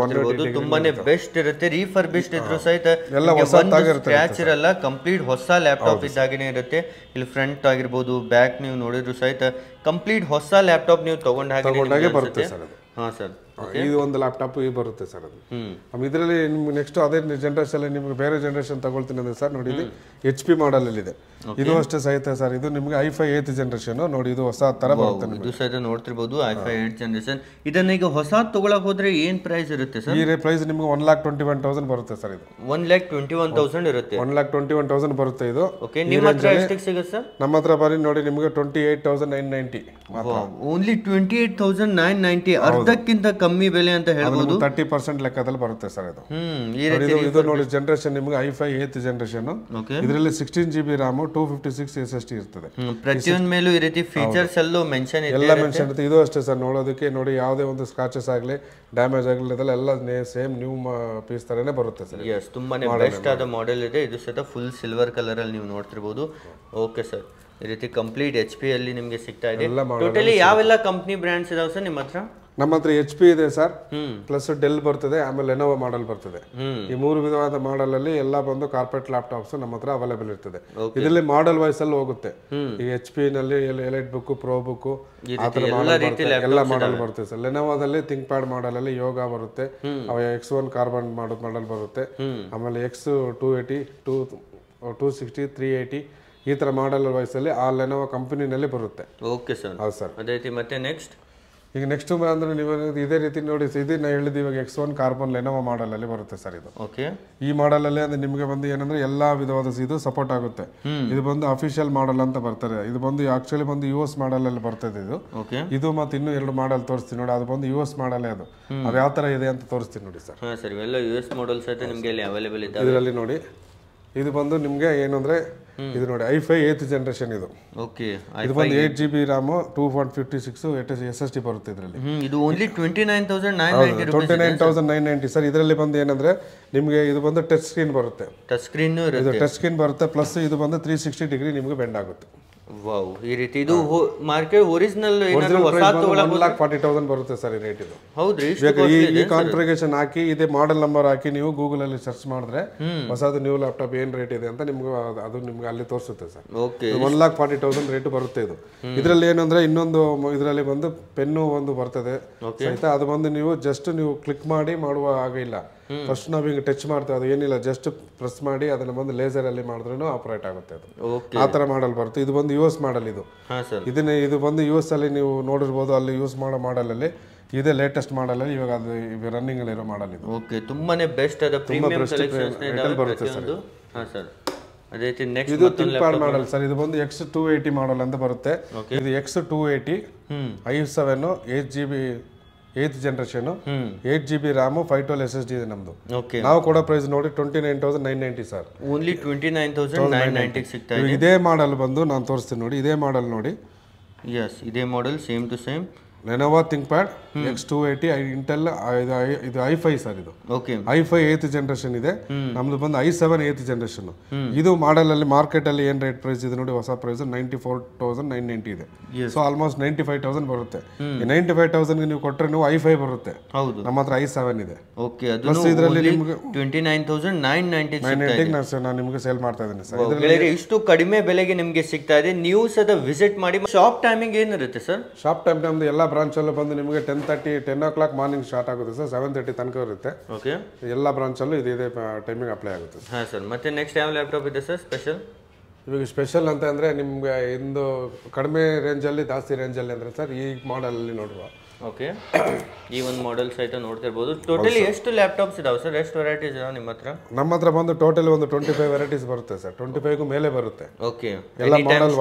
ತುಂಬಾನೇ ಬೆಸ್ಟ್ ಇರುತ್ತೆ ರೀಫರ್ಬಿಶ್ಡ್ ಇದ್ರು ಸಹಿತ ಎಲ್ಲ ಹೊಸ ಸ್ಕ್ರಾಚ್ ಇರಲ್ಲ ಕಂಪ್ಲೀಟ್ ಹೊಸ ಲ್ಯಾಪ್ಟಾಪ್ ಇದ್ದಾಗನೇ ಇರುತ್ತೆ. ಇಲ್ಲಿ ಫ್ರಂಟ್ ಆಗಿರ್ಬೋದು ಬ್ಯಾಕ್ ನೀವು ನೋಡಿದ್ರು ಸಹಿತ ಕಂಪ್ಲೀಟ್ ಹೊಸ ಲ್ಯಾಪ್ಟಾಪ್ ನೀವು ತಗೊಂಡ ಹಾಗೆ ಬರುತ್ತೆ ಸರ್ ಹಾ ಸರ್. ಇದು ಒಂದು ಲ್ಯಾಪ್ಟಾಪ್ ಈ ಬರುತ್ತೆ ಸರ್ ಅದು. ಇದರಲ್ಲಿ ನಿಮ್ಗೆ ನೆಕ್ಸ್ಟ್ ಅದೇ ಜನರೇಷನ್ ನಿಮ್ಗೆ ಬೇರೆ ಜನರೇಷನ್ ತಗೊಳ್ತೀನಿ ಅಂದ್ರೆ ಸರ್ ನೋಡಿ ಎಚ್ ಪಿ ಮಾಡಲ್ ಇದೆ. ಇದು ಅಷ್ಟೇ ಸಹಿತ ಸರ್ ಇದು ನಿಮ್ಗೆ ಐ ಫೈ ಏತ್ ಜನರೇಷನ್ ನೋಡಿ ಇದು ಹೊಸ ತರ ಬರುತ್ತೆ. ಇದು ಸಹಿತ ನೋಡ್ತಿರ್ಬೋದು ಐ ಫೈ ಏಟ್ ಜನರೇಷನ್ ಇದನ್ನ ಈಗ ಹೊಸ ತಗೊಳಕ್ ಹೋದ್ರೆ ಏನ್ ಪ್ರೈಸ್ ಇರುತ್ತೆ ಸರ್? ಈ ಪ್ರೈಸ್ ನಿಮ್ಗೆ one lakh twenty one thousand ಬರುತ್ತೆ ಸರ್ ಇದು. One lakh twenty one thousand ಇರುತ್ತೆ. One lakh twenty one thousand ಬರುತ್ತೆ ಇದು. ಓಕೆ ನಿಮ್ಮ ಹತ್ರ ಎಷ್ಟಕ್ಕೆ ಸಿಗುತ್ತೆ ಸರ್? ನಮ್ಮ ಹತ್ರ ಬರೀ ನೋಡಿ ನಿಮಗೆ twenty eight thousand nine ninety only twenty eight thousand nine ninety ಅರ್ಧಕ್ಕಿಂತ ಕಮ್ಮಿ ಬೆಲೆ ಅಂತ ಹೇಳ್ಬೋದು. ತರ್ಟಿ ಪರ್ಸೆಂಟ್ ಲೆಕ್ಕದಲ್ಲಿ ಬರುತ್ತೆ ಸರ್ ಇದು. ಇದು ನೋಡಿ ಜನರೇಷನ್ ನಿಮ್ಗೆ ಐ ಫೈ ಏತ್ ಜನರೇಷನ್ ಇದರಲ್ಲಿ sixteen G B RAM two fifty six S S D ಇರ್ತದೆ ಪ್ರತಿಯೊಂದ್ ಮೇಲೂ ಈ ರೀತಿ ಫೀಚರ್ಸ್ ಎಲ್ಲೂ ಮೆನ್ಷನ್ ಎಲ್ಲ ಮೆನ್ಷನ್ ಇರುತ್ತೆ. ಇದು ಅಷ್ಟೇ ಸರ್ ನೋಡೋದಕ್ಕೆ ನೋಡಿ ಯಾವುದೇ ಒಂದು ಸ್ಕ್ರಾಚಸ್ ಆಗಲಿ ಡ್ಯಾಮೇಜ್ ಆಗಲಿ ಅದೆಲ್ಲ ಎಲ್ಲ ಸೇಮ್ ನ್ಯೂ ಪೀಸ್ ತರನೇ ಬರುತ್ತೆ ಸರ್ ಎಸ್ ತುಂಬಾನೇ ಬೆಸ್ಟ್ ಆದ ಮಾಡೆಲ್ ಇದೆ. ಇದು ಸಹಿತ ಫುಲ್ ಸಿಲ್ವರ್ ಕಲರ್ ಅಲ್ಲಿ ನೀವು ನೋಡ್ತಿರ್ಬೋದು. ಓಕೆ ಸರ್ ಈ ರೀತಿ ಕಂಪ್ಲೀಟ್ ಎಚ್ ಪಿ ಅಲ್ಲಿ ನಿಮಗೆ ಸಿಗ್ತಾ ಇದೆ. ಟೋಟಲಿ ಯಾವೆಲ್ಲ ಕಂಪ್ನಿ ಬ್ರ್ಯಾಂಡ್ಸ್ ಇದಾವೆ ಸರ್ ನಿಮ್ಮ ಹತ್ರ? ನಮ್ಮ ಹತ್ರ ಎಚ್ ಪಿ ಇದೆ ಸರ್. ಪ್ಲಸ್ ಡೆಲ್ ಬರ್ತದೆ ಆಮೇಲೆ ಲೆನೋವೋ ಮಾಡಲ್ ಬರ್ತದೆ. ಈ ಮೂರು ವಿಧವಾದ ಮಾಡಲ್ ಅಲ್ಲಿ ಎಲ್ಲ ಬಂದು ಕಾರ್ಪೊರೇಟ್ ಲ್ಯಾಪ್ಟಾಪ್ಸ್ ನಮ್ಮ ಹತ್ರ ಅವೈಲೇಬಲ್ ಇರ್ತದೆ. ಇದರಲ್ಲಿ ಮಾಡಲ್ ವೈಸ್ ಅಲ್ಲಿ ಹೋಗುತ್ತೆ. ಈ ಎಚ್ ಪಿ ನಲ್ಲಿ ಎಲೈಟ್ ಬುಕ್ ಪ್ರೋ ಬುಕ್ ಎಲ್ಲ ಮಾಡಲ್ ಬರುತ್ತೆ. ಸರ್. ಲೆನೋವಾದಲ್ಲಿ ಥಿಂಕ್ ಪ್ಯಾಡ್ ಮಾಡಲ್ ಅಲ್ಲಿ ಯೋಗ ಬರುತ್ತೆ. ಎಕ್ಸ್ ಒನ್ ಕಾರ್ಬನ್ ಮಾಡೋದು ಮಾಡಲ್ ಬರುತ್ತೆ. ಆಮೇಲೆ X two eighty two two sixty three eighty ಈ ತರ ಮಾಡಲ್ ವಯಸ್ಸಲ್ಲಿ ಆ ಲೆನೋವಾ ಕಂಪನಿನಲ್ಲಿ ಬರುತ್ತೆ. ಓಕೆ ಸರ್ ಹೌದು ಸರ್ ಅದೇ ರೀತಿ ಮತ್ತೆ ನೆಕ್ಸ್ಟ್ ಈಗ ನೆಕ್ಸ್ಟ್ ಅಂದ್ರೆ ನೀವು ಇದೇ ರೀತಿ ನೋಡಿ ಇದು ನಾ ಹೇಳಿದ್ದು ಇವಾಗ X one Carbon Lenovo model ಅಲ್ಲಿ ಬರುತ್ತೆ ಸರ್ ಇದು. ಓಕೆ ಈ ಮಾಡಲ್ ಅಲ್ಲಿ ಅಂದ್ರೆ ನಿಮಗೆ ಬಂದು ಏನಂದ್ರೆ ಎಲ್ಲಾ ವಿಧವಾದ ಇದು ಸಪೋರ್ಟ್ ಆಗುತ್ತೆ. ಇದು ಬಂದು ಅಫಿಷಿಯಲ್ ಮಾಡಲ್ ಅಂತ ಬರ್ತಾರೆ. ಇದು ಬಂದು ಆಕ್ಚುಲಿ ಬಂದು ಯು ಎಸ್ ಮಾಡಲಲ್ಲಿ ಬರ್ತದೆ ಇದು. ಇದು ಮತ್ತೆ ಇನ್ನು ಎರಡು ಮಾಡಲ್ ತೋರಿಸ್ತೀನಿ ನೋಡಿ ಅದು ಬಂದು ಯು ಎಸ್ ಮಾಡಲ್ಲೇ ಅದು. ಅದು ಯಾವ ತರ ಇದೆ ಅಂತ ತೋರಿಸ್ತೀನಿ ನೋಡಿ sir. Sir U S models ನಿಮಗೆ ಇಲ್ಲಿ ಅವೈಲೇಬಲ್ ಇದೆ ಇದರಲ್ಲಿ ನೋಡಿ ಇದು ಬಂದು ನಿಮ್ಗೆ ಏನಂದ್ರೆ ಇದು ನೋಡಿ ಐ ಫೈ ಏತ್ ಜನರೇಷನ್ ಇದು. ಓಕೆ ಇದು ಬಂದು eight G B RAM two point fifty six S S D ಬರುತ್ತೆ ಇದರಲ್ಲಿ. ಇದು only twenty nine thousand nine twenty nine thousand nine ninety sir ಇದರಲ್ಲಿ ಬಂದು ಏನಂದ್ರೆ ನಿಮಗೆ ಇದು ಬಂದು ಟಚ್ ಸ್ಕ್ರೀನ್ ಬರುತ್ತೆ. ಟಚ್ ಸ್ಕ್ರೀನ್ ಇದು ಟಚ್ ಸ್ಕ್ರೀನ್ ಬರುತ್ತೆ ಪ್ಲಸ್ ಇದು ಬಂದು ತ್ರೀ ಸಿಕ್ಸ್ಟಿ ಡಿಗ್ರಿ ನಿಮಗೆ ಬೆಂಡ್ ಆಗುತ್ತೆ. ವಾವ್ ಈ ರೀತಿ ಇದು market original lakh forty thousand ಬರುತ್ತೆ ಸರ್ ಈ ರೇಟ್ ಇದು. ಹೌದ್ರಿ ಈ ಕಾನ್ಫಿಗರೇಷನ್ ಹಾಕಿ ಇದೇ ಮಾಡೆಲ್ ನಂಬರ್ ಹಾಕಿ ನೀವು ಗೂಗಲ್ ಅಲ್ಲಿ ಸರ್ಚ್ ಮಾಡಿದ್ರೆ ಹೊಸದು ನ್ಯೂ ಲ್ಯಾಪ್ಟಾಪ್ ಏನ್ ರೇಟ್ ಇದೆ ಅಂತ ನಿಮ್ಗೆ ಅದು- ನಿಮ್ಗೆ ಅಲ್ಲಿ ತೋರಿಸುತ್ತೆ sir. Okay one lakh forty thousand rate ಬರುತ್ತೆ ಇದು. ಇದರಲ್ಲಿ ಏನಂದ್ರೆ ಇನ್ನೊಂದು ಇದರಲ್ಲಿ ಬಂದು ಪೆನ್ನು ಒಂದು ಬರ್ತದೆ ಸಹಿತ. ಅದು ಬಂದು ನೀವು ಜಸ್ಟ್ ನೀವು ಕ್ಲಿಕ್ ಮಾಡಿ ಮಾಡುವ ಹಾಗೆ ಇಲ್ಲ. ಫಸ್ಟ್ ನಾವು ಹಿಂಗೆ ಟಚ್ ಮಾಡ್ತೇವೆ ಅದು ಏನಿಲ್ಲ ಜಸ್ಟ್ ಪ್ರೆಸ್ ಮಾಡಿ ಅದನ್ನ ಬಂದು ಲೇಸರ್ ಅಲ್ಲಿ ಮಾಡಿದ್ರೂ ಆಪರೇಟ್ ಆಗುತ್ತೆ ಅದು. ಆ ತರ ಮಾಡಲ್ ಬರುತ್ತೆ. ಇದು ಬಂದು ಯು ಎಸ್ ಮಾಡಲ್ ಇದು. ಇದನ್ನ ಇದು ಬಂದು ಯು ಎಸ್ ಅಲ್ಲಿ ನೀವು ನೋಡಿರ್ಬೋದು ಅಲ್ಲಿ ಯೂಸ್ ಮಾಡೋ ಮಾಡಲ್ ಅಲ್ಲಿ ಇದೇ ಲೇಟೆಸ್ಟ್ ಮಾಡಲ್ ಅಲ್ಲಿ ಇವಾಗ ಅದು ರನ್ನಿಂಗ್ ಅಲ್ಲಿ ಇರೋ ಮಾಡಲ್ ಇದು. ಓಕೆ ತುಂಬಾನೇ ಬೆಸ್ಟ್ ಅದ ಪ್ರೀಮಿಯಂ ಹಾ ಸರ್ ಅದೇ ರೀತಿ ನೆಕ್ಸ್ಟ್ ಇದು ಮಾಡಲ್ ಸರ್. ಇದು ಬಂದು ಎಕ್ಸ್ ಟೂ ಏಯ್ಟಿ ಮಾಡಲ್ ಅಂತ ಬರುತ್ತೆ. ಇದು X two eighty I seven eight G B eighth generation hmm eight G B RAM five twelve S S D ಇದೆ ನಮ್ದು ಓಕೆ ನಾವು ಕೊಡೋ ಪ್ರೈಸ್ ನೋಡಿ twenty nine thousand nine ninety sir only twenty nine thousand nine ನೈಂಟಿಗೆ ಸಿಗ್ತಾ ಇದೆ ಇದೇ ಮಾಡಲ್ ಬಂದು ನಾನು ತೋರಿಸ್ತೀನಿ ನೋಡಿ ಇದೇ ಮಾಡಲ್ ನೋಡಿ ಎಸ್ ಇದೇ model same to same Lenovo ThinkPad X two eighty Intel ಇದು ಐ ಐ ಫೈ ಸರ್ ಇದು. ಐ ಫೈ ಏತ್ ಜನರೇಷನ್ ಇದೆ. ನಮ್ದು ಬಂದು ಐ ಸೆವೆನ್ ಏತ್ ಜನರೇಷನ್ ಇದು ಮಾಡೆಲ್ ಅಲ್ಲಿ ಮಾರ್ಕೆಟ್ ಅಲ್ಲಿ ಏನ್ ರೇಟ್ ಪ್ರೈಸ್ ಇದೆ ನೋಡಿ ಹೊಸ price ninety four thousand nine ninety ಇದೆ. So almost ninety five thousand ಬರುತ್ತೆ. ನೈಂಟಿ ಫೈವ್ ತೌಸಂಡ್ ನೀವು ಕೊಟ್ಟರೆ ನೀವು ಐ ಫೈ ಬರುತ್ತೆ. ಹೌದು. ನಮ್ಮ ಹತ್ರ ಐ ಸೆವೆನ್ ಇದೆ. ಓಕೆ ಅದು ಇದರಲ್ಲಿ ನಿಮ್ಗೆ twenty nine thousand nine ninety nine ನೈಂಟಿಗೆ ನಾನು ನಾನು ನಿಮಗೆ ಸೇಲ್ ಮಾಡ್ತಾ ಇದ್ದೀನಿ ಸರ್. ಇದರಲ್ಲಿ ಇಷ್ಟು ಕಡಿಮೆ ಬೆಲೆಗೆ ನಿಮಗೆ ಸಿಗ್ತಾ ಇದೆ. ನೀವು ಸದ ವಿಸಿಟ್ ಮಾಡಿ ಶಾಪ್ ಟೈಮಿಂಗ್ ಏನಿರುತ್ತೆ ಸರ್? ಶಾಪ್ ಟೈಮ್ ನಮ್ದು ಎಲ್ಲ ಬ್ರಾಂಚಲ್ಲೂ ಬಂದು ನಿಮಗೆ ten thirty ten o'clock morning start ಆಗುತ್ತೆ ಸರ್. ಸೆವೆನ್ ತರ್ಟಿ ತನಕ ಇರುತ್ತೆ. ಓಕೆ ಎಲ್ಲ ಬ್ರಾಂಚಲ್ಲೂ ಇದೇ ಇದೇ ಟೈಮಿಂಗ್ ಅಪ್ಲೈ ಆಗುತ್ತೆ. ಹಾಂ ಸರ್ ಮತ್ತೆ ನೆಕ್ಸ್ಟ್ ಯಾವ ಲ್ಯಾಪ್ಟಾಪ್ ಇದೆ ಸರ್ ಸ್ಪೆಷಲ್ ಇವಾಗ ಸ್ಪೆಷಲ್ ಅಂತ ಅಂದರೆ ನಿಮಗೆ ಇಂದು ಕಡಿಮೆ ರೇಂಜಲ್ಲಿ ಜಾಸ್ತಿ ರೇಂಜಲ್ಲಿ ಅಂದರೆ ಸರ್ ಈ ಮಾಡಲಲ್ಲಿ ನೋಡುವ. ಓಕೆ. ಈ ಒಂದು ಮಾಡೆಲ್ ಸಹಿತ ನೋಡ್ತಿರ್ಬೋದು. ಟೋಟಲಿ ಎಷ್ಟು ಲ್ಯಾಪ್ಟಾಪ್ಸ್ ಇದಾವೆ ಸರ್? ಎಷ್ಟು ವೆರೈಟೀಸ್ ಇದಾವೆ ನಿಮ್ಮ ಹತ್ರ? ನಮ್ಮ ಹತ್ರ ಬಂದು ಟೋಟಲ್ ಒಂದು ಟ್ವೆಂಟಿ ಫೈವ್ ವೆರೈಟೀಸ್ ಬರುತ್ತೆ ಸರ್. ಟ್ವೆಂಟಿ ಫೈವ್ಗೂ ಮೇಲೆ ಬರುತ್ತೆ. ಓಕೆ. ಎಲ್ಲ ಮಾಡಲ್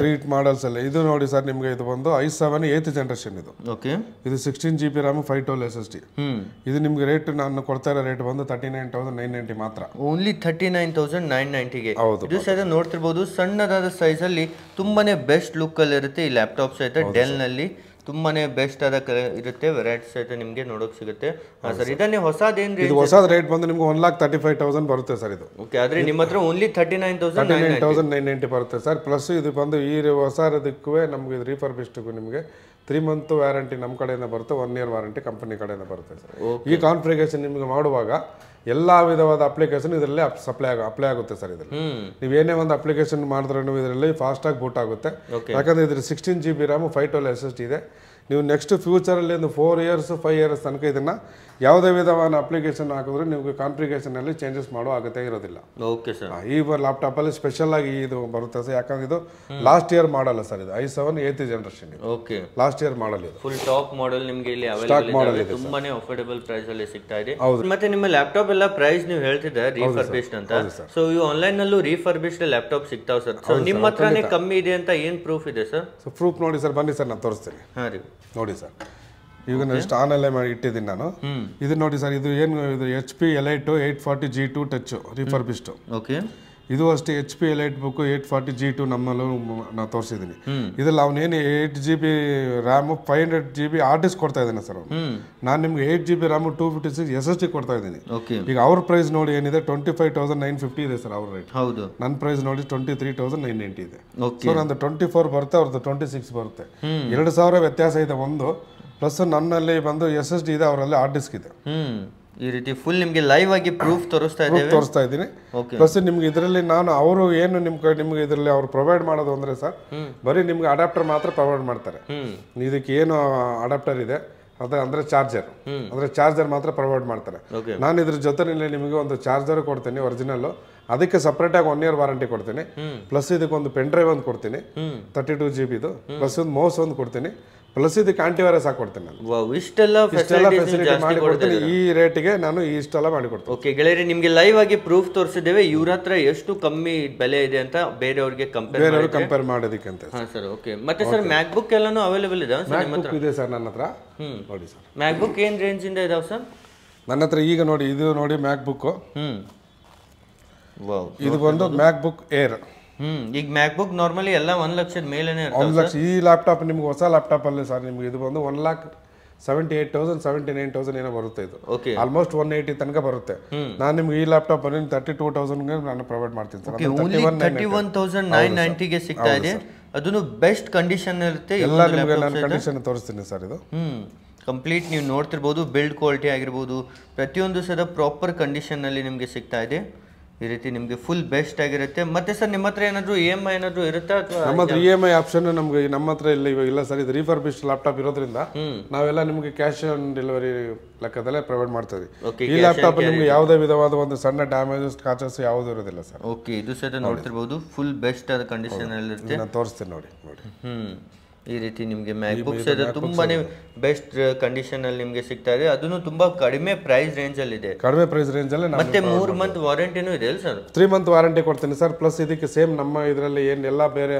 ತ್ರೀ ಮಾಡೆಲ್ಸ್ ಎಲ್ಲ. ಇದು ನೋಡಿ ಸರ್ ನಿಮಗೆ ಇದು ಬಂದು ಐ ಸೆವೆನ್ ಏತ್ ಜನರೇಷನ್ ಇದು. ಓಕೆ. ಇದು sixteen G B RAM five twelve S S D ಇದು ನಿಮ್ಗೆ ರೇಟ್ ನಾನು ಕೊಡ್ತಾ ಇರೋ ರೇಟ್ ಬಂದು thirty nine thousand nine ninety ಮಾತ್ರ. Only thirty nine thousand nine ನೈಂಟಿಗೆ ಹೌದು ಇದು ಸಹಿತ ನೋಡ್ತಿರ್ಬೋದು. ಸಣ್ಣದಾದ ಸೈಜಲ್ಲಿ ತುಂಬಾನೇ ಬೆಸ್ಟ್ ಲುಕ್ ಅಲ್ಲಿ ಇರುತ್ತೆ ಈ ಲ್ಯಾಪ್ಟಾಪ್ ಸಹಿತ ಡೆಲ್ ತುಂಬಾನೇ ಬೆಸ್ಟ್ ಆದ ಇರುತ್ತೆ ವೆರೈಟಿ ಸಹಿತ ನಿಮ್ಗೆ ನೋಡೋಕ್ ಸಿಗುತ್ತೆ. ಸರ್ ಇದನ್ನೇ ಹೊಸದೇನ್ರಿ ಇದು ಹೊಸದ ರೇಟ್ ಬಂದು ನಿಮ್ಗೆ one lakh thirty five thousand ಬರುತ್ತೆ ಸರ್ ಇದು. ಓಕೆ ಆದ್ರೆ ನಿಮ್ಮ ಹತ್ರ only thirty nine thousand nine thousand nine ninety ಬರುತ್ತೆ ಸರ್. ಪ್ಲಸ್ ಇದು ಬಂದು ಈ ಹೊಸ ಇದಕ್ಕೂ ನಮ್ಗೆ ಇದು ರೀಫರ್ಬಿಸ್ಟ್ಗೂ ನಿಮಗೆ ತ್ರೀ ಮಂತ್ ವ್ಯಾರಂಟಿ ನಮ್ಮ ಕಡೆಯಿಂದ ಬರುತ್ತೆ ಒನ್ ಇಯರ್ ವಾರಂಟಿ ಕಂಪನಿ ಕಡೆಯಿಂದ ಬರುತ್ತೆ ಸರ್. ಈ ಕಾನ್ಫಿಗರೇಷನ್ ನಿಮಗೆ ಮಾಡುವಾಗ ಎಲ್ಲ ವಿಧವಾದ ಅಪ್ಲಿಕೇಶನ್ ಇದರಲ್ಲಿ ಸಪ್ಲೈ ಆಗ ಅಪ್ಲೈ ಆಗುತ್ತೆ ಸರ್ ಇದರಲ್ಲಿ. ನೀವೇನೇ ನೀವು ಏನೇ ಒಂದು ಅಪ್ಲಿಕೇಶನ್ ಮಾಡಿದ್ರೂ ಇದರಲ್ಲಿ ಫಾಸ್ಟ್ ಆಗಿ ಬೂಟ್ ಆಗುತ್ತೆ. ಯಾಕಂದ್ರೆ ಇದ್ರ sixteen G B RAM five twelve S S D ಇದೆ. ನೀವು ನೆಕ್ಸ್ಟ್ ಫ್ಯೂಚರಲ್ಲಿ ಒಂದು ಫೋರ್ ಇಯರ್ಸ್ ಫೈವ್ ಇಯರ್ಸ್ ತನಕ ಇದನ್ನು ಯಾವುದೇ ವಿಧವಾದ ಅಪ್ಲಿಕೇಶನ್ ಹಾಕಿದ್ರೆ ನಿಮಗೆ ಕಾನ್ಫಿಗೇಷನಲ್ಲಿ ಚೇಂಜಸ್ ಮಾಡೋ ಅಗತ್ಯ ಇರೋದಿಲ್ಲ. ಓಕೆ ಸರ್ ಈ ಲ್ಯಾಪ್ಟಾಪಲ್ಲಿ ಸ್ಪೆಷಲ್ ಆಗಿ ಇದು ಬರುತ್ತೆ ಸರ್ ಯಾಕಂದ್ರೆ ಇದು ಲಾಸ್ಟ್ ಇಯರ್ ಮಾಡಲ್ಲ ಸರ್ ಇದು. I seven eighth generation okay last year model ಇದು. ಫುಲ್ ಟಾಪ್ ಮಾಡೆಲ್ ನಿಮಗೆ ಇಲ್ಲಿ ಅವೈಲೇಬಲ್ ಇದೆ. ತುಂಬಾನೇ ಅಫೋರ್ಡಬಲ್ ಪ್ರೈಸ್ ಅಲ್ಲಿ ಸಿಗ್ತಾ ಇದೆ. ಮತ್ತೆ ನಿಮ್ಮ ಲ್ಯಾಪ್ಟಾಪ್ ಎಲ್ಲ ಪ್ರೈಸ್ ನೀವು ಹೇಳ್ತಿದ್ದೆ ರೀಫರ್ಬಿಶ್ಡ್ ಅಂತ. ಸೊ ಈ ಆನ್ಲೈನ್ ನಲ್ಲೂ ರೀಫರ್ಬಿಶ್ಡ್ ಲ್ಯಾಪ್ಟಾಪ್ ಸಿಗ್ತಾವ ಸರ್ ಸೊ ನಿಮ್ಮ ಹತ್ರನೇ ಕಮ್ಮಿ ಇದೆ ಅಂತ ಏನ್ ಪ್ರೂಫ್ ಇದೆ ಸರ್ ಪ್ರೂಫ್ ನೋಡಿ ಸರ್ ಬನ್ನಿ ಸರ್ ನಾನು ತೋರಿಸ್ತೀನಿ. ಹಾ ರೀ. ನೋಡಿ ಸರ್. ಈಗ ನೆಕ್ಸ್ಟ್ ಆನಲ್ಲೇ ಮಾಡಿ ಇಟ್ಟಿದ್ದೀನಿ ನಾನು. ಇದು ನೋಡಿ ಸರ್ ಇದು ಏನು ಇದು H P Elite eight forty G two touch refurbished okay ಇದು ಅಷ್ಟೇ H P EliteBook eight forty G two ನಮ್ಮಲ್ಲೂ ನಾನು ತೋರಿಸಿದ್ದೀನಿ. ಇದ್ರಲ್ಲಿ ಅವನೇನು eight G B RAM five hundred G B hard disk ಕೊಡ್ತಾ ಇದ್ದೇನೆ ಸರ್ ನಾನು ನಿಮ್ಗೆ eight G B RAM two fifty six S S D ಕೊಡ್ತಾ ಇದ್ದೀನಿ. ಓಕೆ ಈಗ ಅವ್ರ ಪ್ರೈಸ್ ನೋಡಿ ಏನಿದೆ twenty five thousand nine fifty ಇದೆ ಸರ್ ಅವ್ರ ರೇಟ್ ಹೌದು. ನನ್ನ ಪ್ರೈಸ್ ನೋಡಿ twenty three thousand nine ninety ಇದೆ. ಓಕೆ ಸೊ ನಂದು ಟ್ವೆಂಟಿ ಫೋರ್ ಬರುತ್ತೆ ಅವ್ರದ್ದು ಟ್ವೆಂಟಿ ಸಿಕ್ಸ್ ಬರುತ್ತೆ ಎರಡು ಸಾವಿರ ವ್ಯತ್ಯಾಸ ಇದೆ ಒಂದು ಪ್ಲಸ್ ನನ್ನಲ್ಲಿ ಬಂದು ಎಸ್ ಎಸ್ ಡಿ ಇದೆ ಅವರಲ್ಲಿ ಆರ್ ಡಿಸ್ಕ್ ಇದೆ. ಈ ರೀತಿ ಫುಲ್ ನಿಮಗೆ ಲೈವ್ ಆಗಿ ಪ್ರೂಫ್ ತೋರಿಸ್ತಾ ಇದ್ದೀವಿ. ತೋರಿಸ್ತಾ ಇದ್ದೀನಿ. ಪ್ಲಸ್ ನಿಮ್ಗೆ ಇದರಲ್ಲಿ ನಾನು ಅವರು ಏನು ನಿಮ್ಗೆ ನಿಮ್ಗೆ ಇದರಲ್ಲಿ ಅವ್ರು ಪ್ರೊವೈಡ್ ಮಾಡೋದು ಅಂದ್ರೆ ಸರ್ ಬರೀ ನಿಮ್ಗೆ ಅಡಾಪ್ಟರ್ ಮಾತ್ರ ಪ್ರೊವೈಡ್ ಮಾಡ್ತಾರೆ. ಇದಕ್ಕೆ ಏನು ಅಡಾಪ್ಟರ್ ಇದೆ? ಅದ ಅಂದ್ರೆ ಚಾರ್ಜರ್ ಅಂದ್ರೆ ಚಾರ್ಜರ್ ಮಾತ್ರ ಪ್ರೊವೈಡ್ ಮಾಡ್ತಾರೆ. ನಾನು ಇದ್ರ ಜೊತೆನಲ್ಲಿ ನಿಮಗೆ ಒಂದು ಚಾರ್ಜರ್ ಕೊಡ್ತೀನಿ ಒರಿಜಿನಲ್ ಅದಕ್ಕೆ ಸಪ್ರೇಟಾಗಿ ಒನ್ ಇಯರ್ ವಾರಂಟಿ ಕೊಡ್ತೀನಿ. ಪ್ಲಸ್ ಇದಕ್ಕೆ ಒಂದು ಪೆನ್ ಡ್ರೈವ್ ಒಂದು ಕೊಡ್ತೀನಿ. ತರ್ಟಿ ಟು ಜಿ ಬಿದು ಪ್ಲಸ್ ಒಂದು ಮೌಸ್ ಒಂದು ಕೊಡ್ತೀನಿ. ಪ್ಲಸ್ ಇದಕ್ಕೆ ಆಂಟಿವೈರಸ್ ಹಾಕೊಡ್ತೇನೆ ನಾನು. ಇಷ್ಟೆಲ್ಲ ಫೆಸಿಲಿಟಿ ಮಾಡಿ ಕೊಡ್ತಾ ಕೊಡ್ತೀನಿ. ಈ ರೇಟಿಗೆ ನಾನು ಈ ಇಷ್ಟೆಲ್ಲ ಮಾಡಿ ಕೊಡ್ತೀನಿ. ಓಕೆ ಗೆಳೆಯರಿ ನಿಮಗೆ ಲೈವ್ ಆಗಿ ಪ್ರೂಫ್ ತೋರಿಸಿದ್ದೇವೆ. ಇವ್ರ ಹತ್ರ ಎಷ್ಟು ಕಮ್ಮಿ ಬೆಲೆ ಇದೆ ಅಂತ ಬೇರೆಯವ್ರಿಗೆ ಕಂಪೇರ್ ಕಂಪೇರ್ ಮಾಡೋದಕ್ಕೆ ಅಂತ ಹಾ ಸರ್ ಓಕೆ ಮತ್ತೆ ಸರ್ ಮ್ಯಾಕ್ ಬುಕ್ ಎಲ್ಲಾನು ಅವೈಲೇಬಲ್ ಇದೆ ಸರ್ ನಿಮ್ಮ ಹತ್ರ? ಇದೆ ಸರ್ ನನ್ನ ಹತ್ರ. ನೋಡಿ ಸರ್. ಮ್ಯಾಕ್ ಬುಕ್ ಏನ್ ರೇಂಜ್ ಇಂದ ಇದಾವೆ ಸರ್? ನನ್ನ ಹತ್ರ ಈಗ ನೋಡಿ ಇದು ನೋಡಿ ಮ್ಯಾಕ್ ಬುಕ್ ಹ್ಮ್. ವಾವ್ ಇದು ಬಂದು ಮ್ಯಾಕ್ ಬುಕ್ ಏರ್ ಹ್ಮ್ ಈಗ ಮ್ಯಾಕ್ ಬುಕ್ ನಾರ್ಮಲಿ ಎಲ್ಲ ಒಂದ್ ಲಕ್ಷದ ಮೇಲೇನೆ ಒಂದು ಲಕ್ಷ ಈ ಲ್ಯಾಪ್ಟಾಪ್ ನಿಮ್ಗೆ ಹೊಸ ಲ್ಯಾಪ್ಟಾಪ್ ಅಲ್ಲಿ ಸರ್ ನಿಮ್ಗೆ ಇದು ಬಂದು one lakh seventy eight thousand seventy nine thousand ಏನೋ ಬರುತ್ತೆ ಇದು. ಓಕೆ ಆಲ್ಮೋಸ್ಟ್ ಒನ್ ಏಯ್ಟಿ ತನಕ ಬರುತ್ತೆ. ನಾನು ನಿಮ್ಗೆ ಈ ಲ್ಯಾಪ್ಟಾಪ್ ಅಲ್ಲಿ ತರ್ಟಿ ಟೂ ತೌಸಂಡ್ ನಾನು ಪ್ರೊವೈಡ್ ಮಾಡ್ತೀನಿ sir. Thirty one thousand nine ನೈಂಟಿಗೆ ಸಿಗ್ತಾ ಇದೆ. ಅದನ್ನು ಬೆಸ್ಟ್ ಕಂಡೀಷನ್ ಇರುತ್ತೆ ಎಲ್ಲ ನಿಮಗೆ ನಾನು ಕಂಡೀಷನ್ ತೋರಿಸ್ತೀನಿ ಸರ್ ಇದು. ಹ್ಮ್ ಕಂಪ್ಲೀಟ್ ನೀವು ನೋಡ್ತಿರ್ಬೋದು ಬಿಲ್ಡ್ ಕ್ವಾಲಿಟಿ ಆಗಿರ್ಬೋದು ಪ್ರತಿಯೊಂದು ಸದ ಪ್ರಾಪರ್ ಕಂಡೀಷನ್ನಲ್ಲಿ ನಿಮಗೆ ಸಿಗ್ತಾ ಇದೆ. ಈ ರೀತಿ ನಿಮಗೆ ಫುಲ್ ಬೆಸ್ಟ್ ಆಗಿರುತ್ತೆ. ಮತ್ತೆ ಸರ್ ನಿಮ್ಮ ಹತ್ರ ಏನಾದರೂ ಇ ಎಂ ಐ ಏನಾದರೂ ಇರುತ್ತಾ ಅಥವಾ ನಮ್ಮ ಹತ್ರ ಇ ಎಂ ಐ ಆಪ್ಷನ್ ನಮ್ಗೆ ನಮ್ಮ ಹತ್ರ ಇಲ್ಲ ಇವಾಗ ಇಲ್ಲ ಸರ್. ಇದು ರಿಫರ್ಬಿಶ್ ಲ್ಯಾಪ್ಟಾಪ್ ಇರೋದ್ರಿಂದ ನಾವೆಲ್ಲ ನಿಮಗೆ ಕ್ಯಾಶ್ ಆನ್ ಡೆಲಿವರಿ ಲೆಕ್ಕದಲ್ಲೇ ಪ್ರೊವೈಡ್ ಮಾಡ್ತೀವಿ. ಈ ಲ್ಯಾಪ್ಟಾಪ್ ನಿಮ್ಗೆ ಯಾವುದೇ ವಿಧವಾದ ಒಂದು ಸಣ್ಣ ಡ್ಯಾಮೇಜಸ್ ಸ್ಕ್ರಾಚಸ್ ಯಾವುದು ಇರೋದಿಲ್ಲ ಸರ್. ಓಕೆ ಇದು ಸಹ ನೋಡ್ತಿರ್ಬೋದು. ಫುಲ್ ಬೆಸ್ಟ್ ಆದ ಕಂಡೀಷನ್ ಇರುತ್ತೆ ನಾನು ತೋರಿಸ್ತೀನಿ ನೋಡಿ ನೋಡಿ. ಹ್ಮ್. ಈ ರೀತಿ ನಿಮಗೆ ಮ್ಯಾಕ್ ಬುಕ್ಸ್ ಇದೆ ತುಂಬಾನೇ ಬೆಸ್ಟ್ ಕಂಡೀಷನ್ ಅಲ್ಲಿ ನಿಮಗೆ ಸಿಗ್ತಾ ಇದೆ. ಅದನ್ನು ತುಂಬಾ ಕಡಿಮೆ ಪ್ರೈಸ್ ರೇಂಜ್ ಅಲ್ಲಿ ಇದೆ. ಕಡಿಮೆ ಪ್ರೈಸ್ ರೇಂಜಲ್ಲಿ ಅಲ್ಲಿ ಮತ್ತೆ ಮೂರ್ ಮಂತ್ ವಾರಂಟಿನೂ ಇದೆ ಸರ್ ತ್ರೀ ಮಂತ್ ವಾರಂಟಿ ಕೊಡ್ತೀನಿ ಸರ್ ಪ್ಲಸ್ ಇದಕ್ಕೆ ಸೇಮ್ ನಮ್ಮ ಇದರಲ್ಲಿ ಏನು ಎಲ್ಲ ಬೇರೆ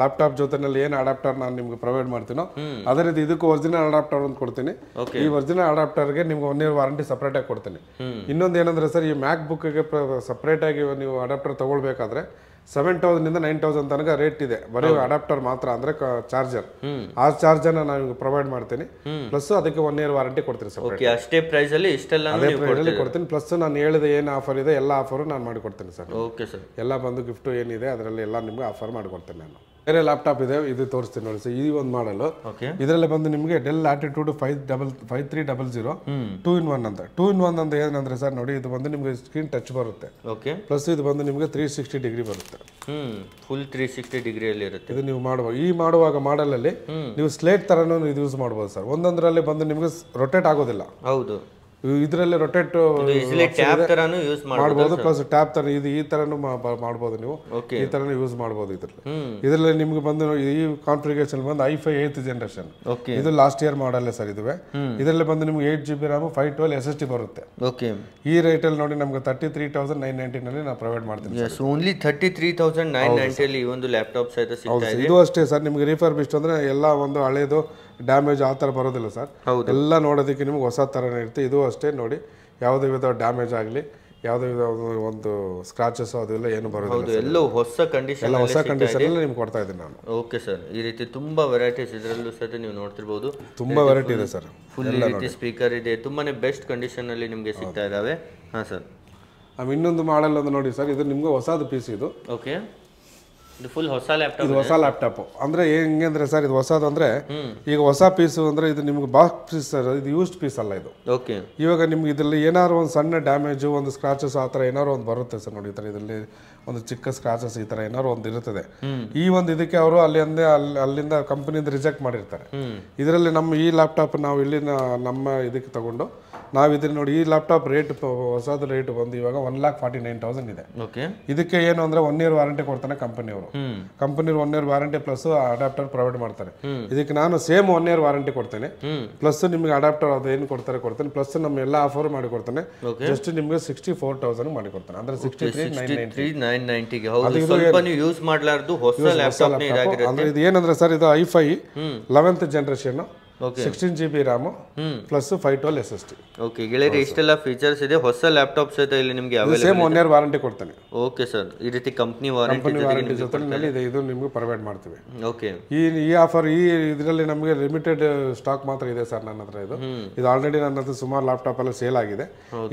ಲ್ಯಾಪ್ಟಾಪ್ ಜೊತೆನಲ್ಲಿ ಏನು ಅಡಾಪ್ಟರ್ ನಾನು ನಿಮ್ಗೆ ಪ್ರೊವೈಡ್ ಮಾಡ್ತೀನೋ ಅದೇ ರೀತಿ ಇದಕ್ಕೂ ಒರಿಜಿನಲ್ ಅಡಾಪ್ಟರ್ ಅಂತ ಕೊಡ್ತೀನಿ. ಈ ಒರಿಜಿನಲ್ ಅಡಾಪ್ಟರ್ಗೆ ನಿಮ್ಗೆ ಒನ್ ಇಯರ್ ವಾರಂಟಿ ಸಪ್ರೇಟಾಗಿ ಕೊಡ್ತೀನಿ. ಇನ್ನೊಂದು ಏನಂದ್ರೆ ಸರ್ ಈ ಮ್ಯಾಕ್ ಬುಕ್ಗೆ ಸಪ್ರೇಟಾಗಿ ನೀವು ಅಡಾಪ್ಟರ್ ತಗೊಳ್ಬೇಕಾದ್ರೆ ಸೆವೆನ್ ತೌಸಂಡ್ ನೈನ್ ತೌಸಂಡ್ ತನಕ ರೇಟ್ ಇದೆ. ಬರೀ ಅಡಾಪ್ಟರ್ ಮಾತ್ರ ಅಂದ್ರೆ ಚಾರ್ಜರ್ ಆ ಚಾರ್ಜರ್ನ ನಾನು ಪ್ರೊವೈಡ್ ಮಾಡ್ತೀನಿ. ಪ್ಲಸ್ ಅದಕ್ಕೆ ಒನ್ ಇಯರ್ ವಾರಂಟಿ ಕೊಡ್ತೀನಿ ಸರ್ ಓಕೆ ಅಷ್ಟೇ ಪ್ರೈಸ್ ಅಲ್ಲಿ ಇಷ್ಟೆಲ್ಲ ಅದೇ ಪ್ರೈಸಲ್ಲಿ ಕೊಡ್ತೀನಿ. ಪ್ಲಸ್ ನಾನು ಹೇಳಿದ ಏನು ಆಫರ್ ಇದೆ ಎಲ್ಲ ಆಫರು ನಾನು ಮಾಡಿಕೊಡ್ತೀನಿ ಸರ್. ಓಕೆ ಸರ್ ಎಲ್ಲ ಬಂದು ಗಿಫ್ಟು ಏನಿದೆ ಅದರಲ್ಲಿ ಎಲ್ಲ ನಿಮಗೆ ಆಫರ್ ಮಾಡಿಕೊಡ್ತೇನೆ ನಾನು. ಬೇರೆ ಲ್ಯಾಪ್ಟಾಪ್ ಇದೆ ಇದು ತೋರಿಸ್ತೀನಿ ನೋಡಿ ಸರ್ ಈ ಒಂದು ಮಾಡಲು ಓಕೆ ಇದರಲ್ಲಿ ಬಂದು ನಿಮಗೆ Dell attitude five double five three double zero two in one ಅಂತ. ಟೂ ಇನ್ ಒನ್ ಅಂತ ಏನಂದ್ರೆ ಸರ್ ನೋಡಿ ಇದು ಬಂದು ನಿಮಗೆ ಸ್ಕ್ರೀನ್ ಟಚ್ ಬರುತ್ತೆ. ಓಕೆ ಪ್ಲಸ್ ಇದು ಬಂದು ನಿಮಗೆ ತ್ರೀ ಸಿಕ್ಸ್ಟಿ ಡಿಗ್ರಿ ಬರುತ್ತೆ. ಫುಲ್ ತ್ರೀ ಸಿಕ್ಸ್ಟಿ ಡಿಗ್ರಿಯಲ್ಲಿ ಇರುತ್ತೆ. ಇದು ನೀವು ಮಾಡುವಾಗ ಈ ಮಾಡುವಾಗ ಮಾಡಲಲ್ಲಿ ನೀವು ಸ್ಲೇಟ್ ತರನೂ ಇದು ಯೂಸ್ ಮಾಡ್ಬೋದು ಸರ್. ಒಂದೊಂದರಲ್ಲಿ ಬಂದು ನಿಮಗೆ ರೊಟೇಟ್ ಆಗೋದಿಲ್ಲ. ಹೌದು. ಇದರಲ್ಲಿ ರೊಟೇಟ್ ಮಾಡಬಹುದು ಪ್ಲಸ್ ಟ್ಯಾಪ್ ತರ ಇದು ಈ ತರನು ಮಾಡಬಹುದು ನೀವು. ಈ ತರನು ಯೂಸ್ ಮಾಡಬಹುದು ಇದ್ರಲ್ಲಿ. ಇದರಲ್ಲಿ ನಿಮ್ಗೆ ಬಂದು ಈ ಕಾನ್ಫಿಗರೇಷನ್ ಬಂದು ಐ ಫೈ ಏತ್ ಜನರೇಷನ್ ಇದು ಲಾಸ್ಟ್ ಇಯರ್ ಮಾಡಲ್ಲ ಸರ್ ಇದುವೆ. ಇದರಲ್ಲಿ ಬಂದು ನಿಮ್ಗೆ eight G B RAM five twelve S S D ಬರುತ್ತೆ. ಓಕೆ ಈ ಅಲ್ಲಿ ನೋಡಿ ನಮ್ಗೆ ತರ್ಟಿ ತ್ರೀ ತೌಸಂಡ್ ನೈನ್ ನೈಂಟಿನಲ್ಲಿ ನಾವು ಪ್ರೊವೈಡ್ ಮಾಡ್ತೀನಿ yes only thirty three thousand nine ನೈಂಟಿಯಲ್ಲಿ ಒಂದು ಲ್ಯಾಪ್ಟಾಪ್ ಸಹಿತ ಇದು. ಅಷ್ಟೇ ಸರ್ ನಿಮ್ಗೆ ರಿಫರ್ಬಿಸ್ಟ್ ಅಂದ್ರೆ ಎಲ್ಲ ಒಂದು ಹಳೇದು ಡ್ಯಾಮೇಜ್ ಆ ಥರ ಬರೋದಿಲ್ಲ ಸರ್. ಎಲ್ಲ ನೋಡೋದಕ್ಕೆ ನಿಮ್ಗೆ ಹೊಸ ಥರನೇ ಇರುತ್ತೆ. ಇದು ಅಷ್ಟೇ ನೋಡಿ ಯಾವುದೇ ವಿಧ ಡ್ಯಾಮೇಜ್ ಆಗಲಿ ಯಾವುದೇ ವಿಧ ಒಂದು- ಸ್ಕ್ರಾಚಸ್ ಅದೆಲ್ಲ ಏನು ಬರೋದಿಲ್ಲ ಹೌದು ಕಂಡೀಷನ್ ಹೊಸ ಕಂಡೀಷನ್ ಎಲ್ಲ ಹೊಸ ಕಂಡೀಷನಲ್ಲಿ ನಿಮ್ಗೆ ಕೊಡ್ತಾ ಇದ್ದೀನಿ ನಾನು. ಓಕೆ ಸರ್ ಈ ರೀತಿ ತುಂಬಾ ವೆರೈಟೀಸ್ ಇದರಲ್ಲೂ ಸಹಿತ ನೀವು ನೋಡ್ತಿರ್ಬೋದು. ತುಂಬ ವೆರೈಟಿ ಇದೆ ಸರ್. ಫುಲ್ ಈ ರೀತಿ ಸ್ಪೀಕರ್ ಇದೆ. ತುಂಬಾನೇ ಬೆಸ್ಟ್ ಕಂಡೀಷನ್ ಅಲ್ಲಿ ನಿಮಗೆ ಸಿಗ್ತಾ ಇದಾವೆ. ಹಾಂ ಸರ್ ಇನ್ನೊಂದು ಮಾಡಲ್ ಒಂದು ನೋಡಿ ಸರ್. ಇದು ನಿಮ್ಗೆ ಹೊಸದು ಪೀಸ್ ಇದು. ಓಕೆ ಫುಲ್ ಹೊಸ ಲ್ಯಾಪ್ಟಾಪ್ ಇದು ಹೊಸ ಲ್ಯಾಪ್ಟಾಪ್ ಅಂದ್ರೆ ಹೆಂಗೆ ಅಂದ್ರೆ ಸರ್ ಇದು ಹೊಸದು ಅಂದ್ರೆ ಈಗ ಹೊಸ ಪೀಸು ಅಂದ್ರೆ ಇದು ನಿಮ್ಗೆ ಬಾಕ್ಸ್ ಪೀಸ್ ಸರ್ ಇದು ಯೂಸ್ಡ್ ಪೀಸ್ ಅಲ್ಲ ಇದು. ಓಕೆ. ಇವಾಗ ನಿಮ್ಗೆ ಇದರಲ್ಲಿ ಏನಾದ್ರು ಒಂದು ಸಣ್ಣ ಡ್ಯಾಮೇಜ್ ಒಂದು ಸ್ಕ್ರಾಚಸ್ ಆ ಥರ ಏನಾದ್ರು ಒಂದು ಬರುತ್ತೆ ಸರ್ ನೋಡಿ ಈ ಥರ ಇದರಲ್ಲಿ. ಒಂದು ಚಿಕ್ಕ ಸ್ಕ್ರಾಚಸ್ ಈ ತರ ಏನಾದ್ರು ಒಂದು ಇರುತ್ತದೆ. ಈ ಒಂದು ಇದಕ್ಕೆ ಅವರು ಅಲ್ಲಿ ಅಂದೇ ಅಲ್ಲಿ ಅಲ್ಲಿಂದ ಕಂಪನಿಯಿಂದ ರಿಜೆಕ್ಟ್ ಮಾಡಿರ್ತಾರೆ. ಇದರಲ್ಲಿ ನಮ್ಮ ಈ ಲ್ಯಾಪ್ಟಾಪ್ ನಾವು ಇಲ್ಲಿ ನಮ್ಮ ಇದಕ್ಕೆ ತಗೊಂಡು ನಾವು ಇದನ್ನ ನೋಡಿ ಈ ಲ್ಯಾಪ್ಟಾಪ್ ರೇಟ್ ಹೊಸದು ರೇಟ್ ಬಂದು ಇವಾಗ one lakh forty nine thousand ಇದೆ. ಓಕೆ. ಇದಕ್ಕೆ ಏನು ಅಂದ್ರೆ ಒನ್ ಇಯರ್ ವಾರಂಟಿ ಕೊಡ್ತಾನೆ ಕಂಪನಿಯವರು ಹ್ಮ್. Company one year warranty plus adapter provide ಮಾಡ್ತಾರೆ. ಇದಕ್ಕೆ ನಾನು ಸೇಮ್ ಒನ್ ಇಯರ್ ವಾರಂಟಿ ಕೊಡ್ತೇನೆ. ಪ್ಲಸ್ ನಿಮ್ಗೆ ಅಡಾಪ್ಟರ್ ಅದು ಏನು ಕೊಡ್ತಾರೆ ಕೊಡ್ತೇನೆ. ಪ್ಲಸ್ ನಮ್ಮ ಎಲ್ಲ ಆಫರ್ ಮಾಡಿ ಕೊಡ್ತೇನೆ. ಜಸ್ಟ್ ನಿಮ್ಗೆ ಸಿಕ್ಸ್ಟಿ ಫೋರ್ ತೌಸಂಡ್ ಮಾಡಿ ಕೊಡ್ತೇನೆ. ಅಂದ್ರೆ ಸಿಕ್ಸ್ಟಿ ತ್ರೀ ನೈನ್ ನೈಂಟಿಗೆ ಸ್ವಲ್ಪ ನೀವು ಯೂಸ್ ಮಾಡ್ಲಾರ್ದು ಹೊಸ ಲ್ಯಾಪ್ಟಾಪ್ ಅಂದ್ರೆ ಇದು ಏನಂದ್ರೆ ಸರ್ ಇದು I five eleventh generation. Sixteen G B RAM plus five twelve S S D okay ಗೆಳೆಯರಿ ಇಷ್ಟೆಲ್ಲ ಫೀಚರ್ಸ್ ಇದೆ. ಹೊಸ ಲ್ಯಾಪ್ಟಾಪ್ ಸಹಿತ ಇಲ್ಲಿ ನಿಮಗೆ ಸೇಮ್ ಒನ್ ಇಯರ್ ವಾರಂಟಿ ಕೊಡ್ತೇನೆ. ಓಕೆ ಸರ್ ಈ ರೀತಿ ಕಂಪ್ನಿ ವಾರಂಟಿ ವಾರಂಟಿ ಜೊತೆನಲ್ಲಿ ಇದೆ ಇದು ನಿಮ್ಗೆ ಪ್ರೊವೈಡ್ ಮಾಡ್ತೀವಿ. ಓಕೆ ಈ ಈ ಆಫರ್ ಈ ಇದರಲ್ಲಿ ನಮಗೆ ಲಿಮಿಟೆಡ್ ಸ್ಟಾಕ್ ಮಾತ್ರ ಇದೆ ಸರ್ ನನ್ನ ಹತ್ರ ಇದು. ಇದು ಆಲ್ರೆಡಿ ನನ್ನ ಹತ್ರ ಸುಮಾರು ಲ್ಯಾಪ್ಟಾಪ್ ಎಲ್ಲ ಸೇಲ್ ಆಗಿದೆ.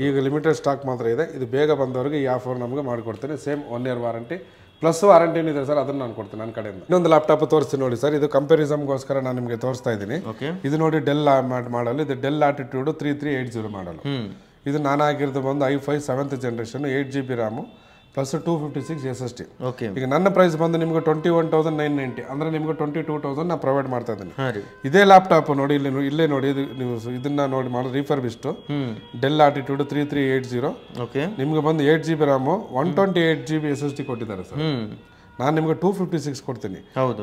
ಈಗ ಲಿಮಿಟೆಡ್ ಸ್ಟಾಕ್ ಮಾತ್ರ ಇದೆ. ಇದು ಬೇಗ ಬಂದವರಿಗೆ ಈ ಆಫರ್ ನಮಗೆ ಮಾಡಿಕೊಡ್ತೇನೆ. Same one year warranty plus ವಾರಂಟಿನೂ ಇದೆ ಸರ್ ಅದನ್ನ ನಾನು ಕೊಡ್ತೀನಿ ನನ್ನ ಕಡೆಯಿಂದ. ಇನ್ನೊಂದು ಲ್ಯಾಪ್ಟಾಪ್ ತೋರಿಸ್ತೀನಿ ನೋಡಿ ಸರ್ ಇದು ಕಂಪ್ಯಾರಿಸಮ್ಗೋಸ್ಕರ ನಾನು ನಿಮಗೆ ತೋರಿಸ್ತಾ ಇದ್ದೀನಿ. ಓಕೆ ಇದು ನೋಡಿ ಡೆಲ್ ಮಾಡಲ್ ಇದು Dell attitude three three eight zero model. ಇದು ನಾನು ಆಗಿರೋದು ಬಂದು I five seventh generation eight G B RAM plus two fifty six S S D okay ಈಗ ನನ್ನ ಪ್ರೈಸ್ ಬಂದು ನಿಮ್ಗೆ twenty one thousand nine ninety ಅಂದ್ರೆ ನಿಮಗೆ ಟ್ವೆಂಟಿ ಟೂ ತೌಸಂಡ್ ನಾನು ಪ್ರೊವೈಡ್ ಮಾಡ್ತಾ ಇದ್ದೀನಿ. ಇದೇ ಲ್ಯಾಪ್ಟಾಪ್ ನೋಡಿ ಇಲ್ಲಿ ನೋ- ಇಲ್ಲೇ ನೋಡಿ ಇದು ನೀವು ಇದನ್ನ ನೋಡಿ ಮಾಡಿ ರೀಫರ್ಬಿಸ್ಟು ಹ್ಮ್. Dell attitude three three eight zero okay ನಿಮ್ಗೆ ಬಂದು eight G B RAM one twenty eight G B S S D ಕೊಟ್ಟಿದ್ದಾರೆ ಸರ್. ನಾನು ನಿಮಗೆ ಟೂ ಫಿಫ್ಟಿ ಸಿಕ್ಸ್ ಕೊಡ್ತೀನಿ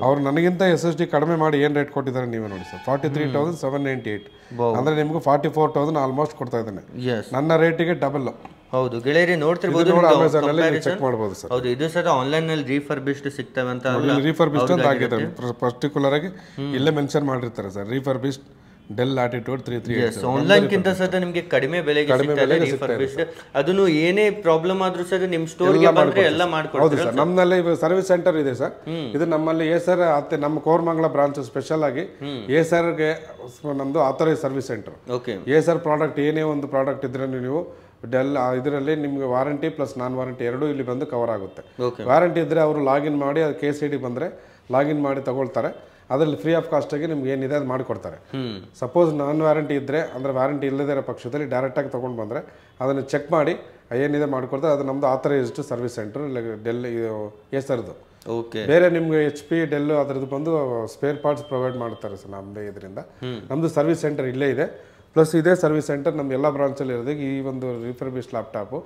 ಅವ್ರು ನನಗಿಂತ ಎಸ್ ಎಸ್ ಡಿ ಕಡಿಮೆ ಮಾಡಿ ಏನು ರೇಟ್ ಕೊಟ್ಟಿದ್ದಾರೆ ನೀವೇ ನೋಡಿ sir. Forty three thousand seven ninety eight. ಅಂದರೆ ನಿಮಗೆ ಫಾರ್ಟಿ ಫೋರ್ ತೌಸಂಡ್ ಆಲ್ಮೋಸ್ಟ್ ಕೊಡ್ತಾ ಇದ್ದಾನೆ. ನನ್ನ ರೇಟಿಗೆ ಡಬಲ್ ಹೌದು. ಗೆಳೆಯರಿ ನೋಡ್ತಿರ್ಬೋದು ಚೆಕ್ ಮಾಡ್ಬೋದು ಸರ್. ಹೌದು. ಇದು ಸಹ ಆನ್ಲೈನ್ನಲ್ಲಿ ರೀಫರ್ಬಿಶ್ಡ್ ಸಿಗ್ತವೆ ಅಂತ ರೀಫರ್ಬಿಸ್ಟ್ ಅಂತ ಆಗಿದೆ. ಪರ್ಟಿಕ್ಯುಲರ್ ಆಗಿ ಇಲ್ಲೇ ಮೆನ್ಷನ್ ಮಾಡಿರ್ತಾರೆ sir. Refurbished Dell attitude three three online ಕಿಂತ ಸಹ ನಿಮಗೆ ಕಡಿಮೆ ಬೆಲೆಗೆ ರೀಫರ್ಬಿಶ್ಡ್ ಅದನ್ನು ಏನೇ ಪ್ರಾಬ್ಲಮ್ ಆದ್ರೂ ಸಹ ನಿಮ್ ಸ್ಟೋರ್ ಬಂದ್ರೆ ಎಲ್ಲ ಹೌದು ಸರ್. ನಮ್ಮಲ್ಲಿ ಸರ್ವಿಸ್ ಸೆಂಟರ್ ಇದೆ ಸರ್. ಇದು ನಮ್ಮಲ್ಲಿ ಎ ಸರ್ ಅತ್ತೆ ನಮ್ಮ ಕೋರ್ಮಂಗಲ ಬ್ರಾಂಚ್ ಸ್ಪೆಷಲ್ ಆಗಿ ಎ ಸರ್ಗೆ ನಮ್ದು ಆಥರೈಸ್ ಸರ್ವಿಸ್ ಸೆಂಟರ್ ಓಕೆ ಎ ಸರ್ ಪ್ರಾಡಕ್ಟ್ ಏನೇ ಒಂದು ಪ್ರಾಡಕ್ಟ್ ಇದ್ರೆ ನೀವು ಡೆಲ್ ಇದರಲ್ಲಿ ನಿಮಗೆ ವಾರಂಟಿ ಪ್ಲಸ್ ನಾನ್ ವಾರಂಟಿ ಎರಡೂ ಇಲ್ಲಿ ಬಂದು ಕವರ್ ಆಗುತ್ತೆ. ವಾರಂಟಿ ಇದ್ರೆ ಅವರು ಲಾಗಿನ್ ಮಾಡಿ ಅದು ಕೆ ಸಿ ಡಿ ಬಂದರೆ ಲಾಗಿನ್ ಮಾಡಿ ತಗೊಳ್ತಾರೆ. ಅದರಲ್ಲಿ ಫ್ರೀ ಆಫ್ ಕಾಸ್ಟಾಗಿ ನಿಮ್ಗೆ ಏನಿದೆ ಅದು ಮಾಡಿಕೊಡ್ತಾರೆ. ಸಪೋಸ್ ನಾನ್ ವ್ಯಾರಂಟಿ ಇದ್ದರೆ ಅಂದ್ರೆ ವ್ಯಾರಂಟಿ ಇಲ್ಲದೇ ಇರೋ ಪಕ್ಷದಲ್ಲಿ ಡೈರೆಕ್ಟಾಗಿ ತೊಗೊಂಡು ಬಂದ್ರೆ ಅದನ್ನು ಚೆಕ್ ಮಾಡಿ ಏನಿದೆ ಮಾಡಿಕೊಡ್ತಾರೆ ಅದು ನಮ್ಮದು ಆಥರೈಸ್ಡ್ ಸರ್ವಿಸ್ ಸೆಂಟರ್ ಇಲ್ಲ ಡೆಲ್ ಹೆಸರದು ಓಕೆ ಬೇರೆ ನಿಮ್ಗೆ ಎಚ್ ಪಿ ಡೆಲ್ ಅದ್ರದ್ದು ಬಂದು ಸ್ಪೇರ್ ಪಾರ್ಟ್ಸ್ ಪ್ರೊವೈಡ್ ಮಾಡ್ತಾರೆ ಸರ್ ನಮ್ಮದೇ ಇದರಿಂದ. ನಮ್ಮದು ಸರ್ವಿಸ್ ಸೆಂಟರ್ ಇಲ್ಲೇ ಇದೆ. ಪ್ಲಸ್ ಇದೇ ಸರ್ವಿಸ್ ಸೆಂಟರ್ ನಮ್ಮ ಎಲ್ಲ ಬ್ರಾಂಚಲ್ಲಿ ಇರೋದಕ್ಕೆ ಈ ಒಂದು ರಿಫರ್ಬಿಶ್ ಲ್ಯಾಪ್ಟಾಪು.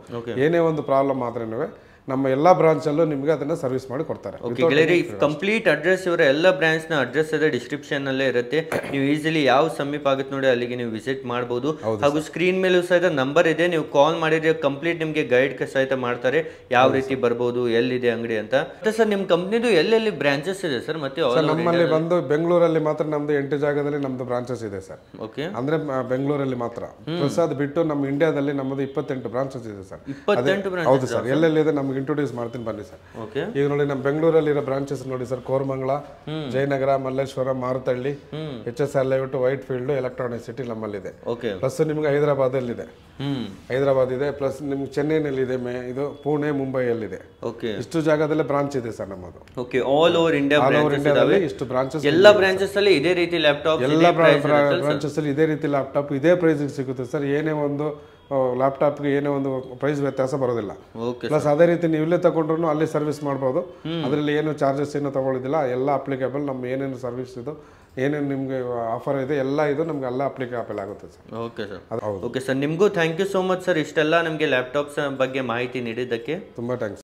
ಏನೇ ಒಂದು ಪ್ರಾಬ್ಲಮ್ ಆದ್ರೂ ನಮ್ಮ ಎಲ್ಲ ಬ್ರಾಂಚಲ್ಲೂ ನಿಮಗೆ ಅದನ್ನು ಸರ್ವಿಸ್ ಮಾಡಿ ಕೊಡ್ತಾರೆ. ಕಂಪ್ಲೀಟ್ ಅಡ್ರೆಸ್ ಇವರ ಎಲ್ಲ ಬ್ರಾಂಚ್ನ ಅಡ್ರೆಸ್ ಇದೆ ಡಿಸ್ಕ್ರಿಪ್ಷನ್ ಅಲ್ಲೇ ಇರುತ್ತೆ. ನೀವು ಈಸಿಲಿ ಯಾವ ಸಮೀಪ ಆಗುತ್ತೆ ನೋಡಿ ಅಲ್ಲಿಗೆ ನೀವು ವಿಸಿಟ್ ಮಾಡಬಹುದು ಹಾಗೂ ಸ್ಕ್ರೀನ್ ಮೇಲೂ ಸಹಿತ ನಂಬರ್ ಇದೆ. ನೀವು ಕಾಲ್ ಮಾಡಿದ್ರೆ ಕಂಪ್ಲೀಟ್ ನಿಮಗೆ ಗೈಡ್ ಸಹಿತ ಮಾಡ್ತಾರೆ. ಯಾವ ರೀತಿ ಬರ್ಬೋದು ಎಲ್ಲಿದೆ ಅಂಗಡಿ ಅಂತ. ಮತ್ತೆ ಸರ್ ನಿಮ್ಮ ಕಂಪ್ನಿದು ಎಲ್ಲೆಲ್ಲಿ ಬ್ರಾಂಚಸ್ ಇದೆ ಸರ್? ಮತ್ತೆ ನಮ್ಮಲ್ಲಿ ಬಂದು ಬೆಂಗಳೂರಲ್ಲಿ ಮಾತ್ರ ನಮ್ದು ಎಂಟು ಜಾಗದಲ್ಲಿ ನಮ್ದು ಬ್ರಾಂಚಸ್ ಇದೆ ಸರ್. ಓಕೆ ಅಂದ್ರೆ ಬೆಂಗಳೂರಲ್ಲಿ ಮಾತ್ರ. ಪ್ರಸಾದ್ ಬಿಟ್ಟು ನಮ್ಮ ಇಂಡಿಯಾದಲ್ಲಿ ನಮ್ಮದು ಇಪ್ಪತ್ತೆಂಟು ಬ್ರಾಂಚಸ್ ಇದೆ ಸರ್. ಹೌದು ಸರ್. ಎಲ್ಲೆಲ್ಲಿದೆ ನಮ್ಗೆ ಇಂಟ್ರೊಡ್ಯೂಸ್ ಮಾಡ್ತೀನಿ ಬನ್ನಿ ಸರ್. ಓಕೆ ಈಗ ನೋಡಿ ನಮ್ಮ ಬೆಂಗಳೂರಲ್ಲಿ ಇರೋ ಬ್ರಾಂಚಸ್ ನೋಡಿ sir. Koramangala Jayanagar Malleshwaram Marathahalli H S R layout Whitefield Electronic City ನಮ್ಮಲ್ಲಿದೆ. ಓಕೆ ಪ್ಲಸ್ ನಿಮ್ಗೆ ಹೈದರಾಬಾದಲ್ಲಿದೆ. ಹ್ಮ್. ಹೈದರಾಬಾದ್ ಇದೆ ಪ್ಲಸ್ ನಿಮ್ಗೆ ಚೆನ್ನೈನಲ್ಲಿದೆ ಮೇ ಇದು ಪುಣೆ ಮುಂಬೈಯಲ್ಲಿದೆ. ಓಕೆ ಇಷ್ಟು ಜಾಗದಲ್ಲೇ ಬ್ರಾಂಚ್ ಇದೆ ಸರ್ ನಮ್ಮದು. Okay all over India all over ಇಂಡಿಯಾದಲ್ಲಿ ಇಷ್ಟು ಬ್ರಾಂಚಸ್ ಎಲ್ಲ ಬ್ರಾಂಚಸ್ ಅಲ್ಲಿ ಇದೇ ರೀತಿ ಲ್ಯಾಪ್ಟಾಪ್ ಎಲ್ಲ ಬ್ರಾಂಚಸ್ ಅಲ್ಲಿ ಇದೇ ರೀತಿ ಲ್ಯಾಪ್ಟಾಪ್ ಇದೇ ಪ್ರೈಸಿಗೆ ಸಿಗುತ್ತೆ ಸರ್. ಏನೇ ಒಂದು ಲ್ಯಾಪ್ಟಾಪ್ಗೆ ಏನೇ ಒಂದು ಪ್ರೈಸ್ ವ್ಯತ್ಯಾಸ ಬರೋದಿಲ್ಲ. ಓಕೆ ಪ್ಲಸ್ ಅದೇ ರೀತಿ ನೀವು ಇಲ್ಲೇ ತಗೊಂಡ್ರು ಅಲ್ಲಿ ಸರ್ವಿಸ್ ಮಾಡ್ಬೋದು. ಅದರಲ್ಲಿ ಏನು ಚಾರ್ಜಸ್ ಏನು ತಗೊಳ್ಳೋದಿಲ್ಲ. ಎಲ್ಲ ಅಪ್ಲಿಕೇಬಲ್ ನಮ್ಮ ಏನೇನು ಸರ್ವಿಸ್ ಇದು ಏನೇನು ನಿಮಗೆ ಆಫರ್ ಇದೆ ಎಲ್ಲ ಇದು ನಮ್ಗೆ ಎಲ್ಲ ಅಪ್ಲಿಕೇಬಲ್ ಆಗುತ್ತೆ sir okay sir okay sir ನಿಮಗೂ thank you so much sir ಇಷ್ಟೆಲ್ಲ ನಮಗೆ ಲ್ಯಾಪ್ಟಾಪ್ಸ್ ಬಗ್ಗೆ ಮಾಹಿತಿ ನೀಡಿದ್ದಕ್ಕೆ. ತುಂಬ ಥ್ಯಾಂಕ್ಸ್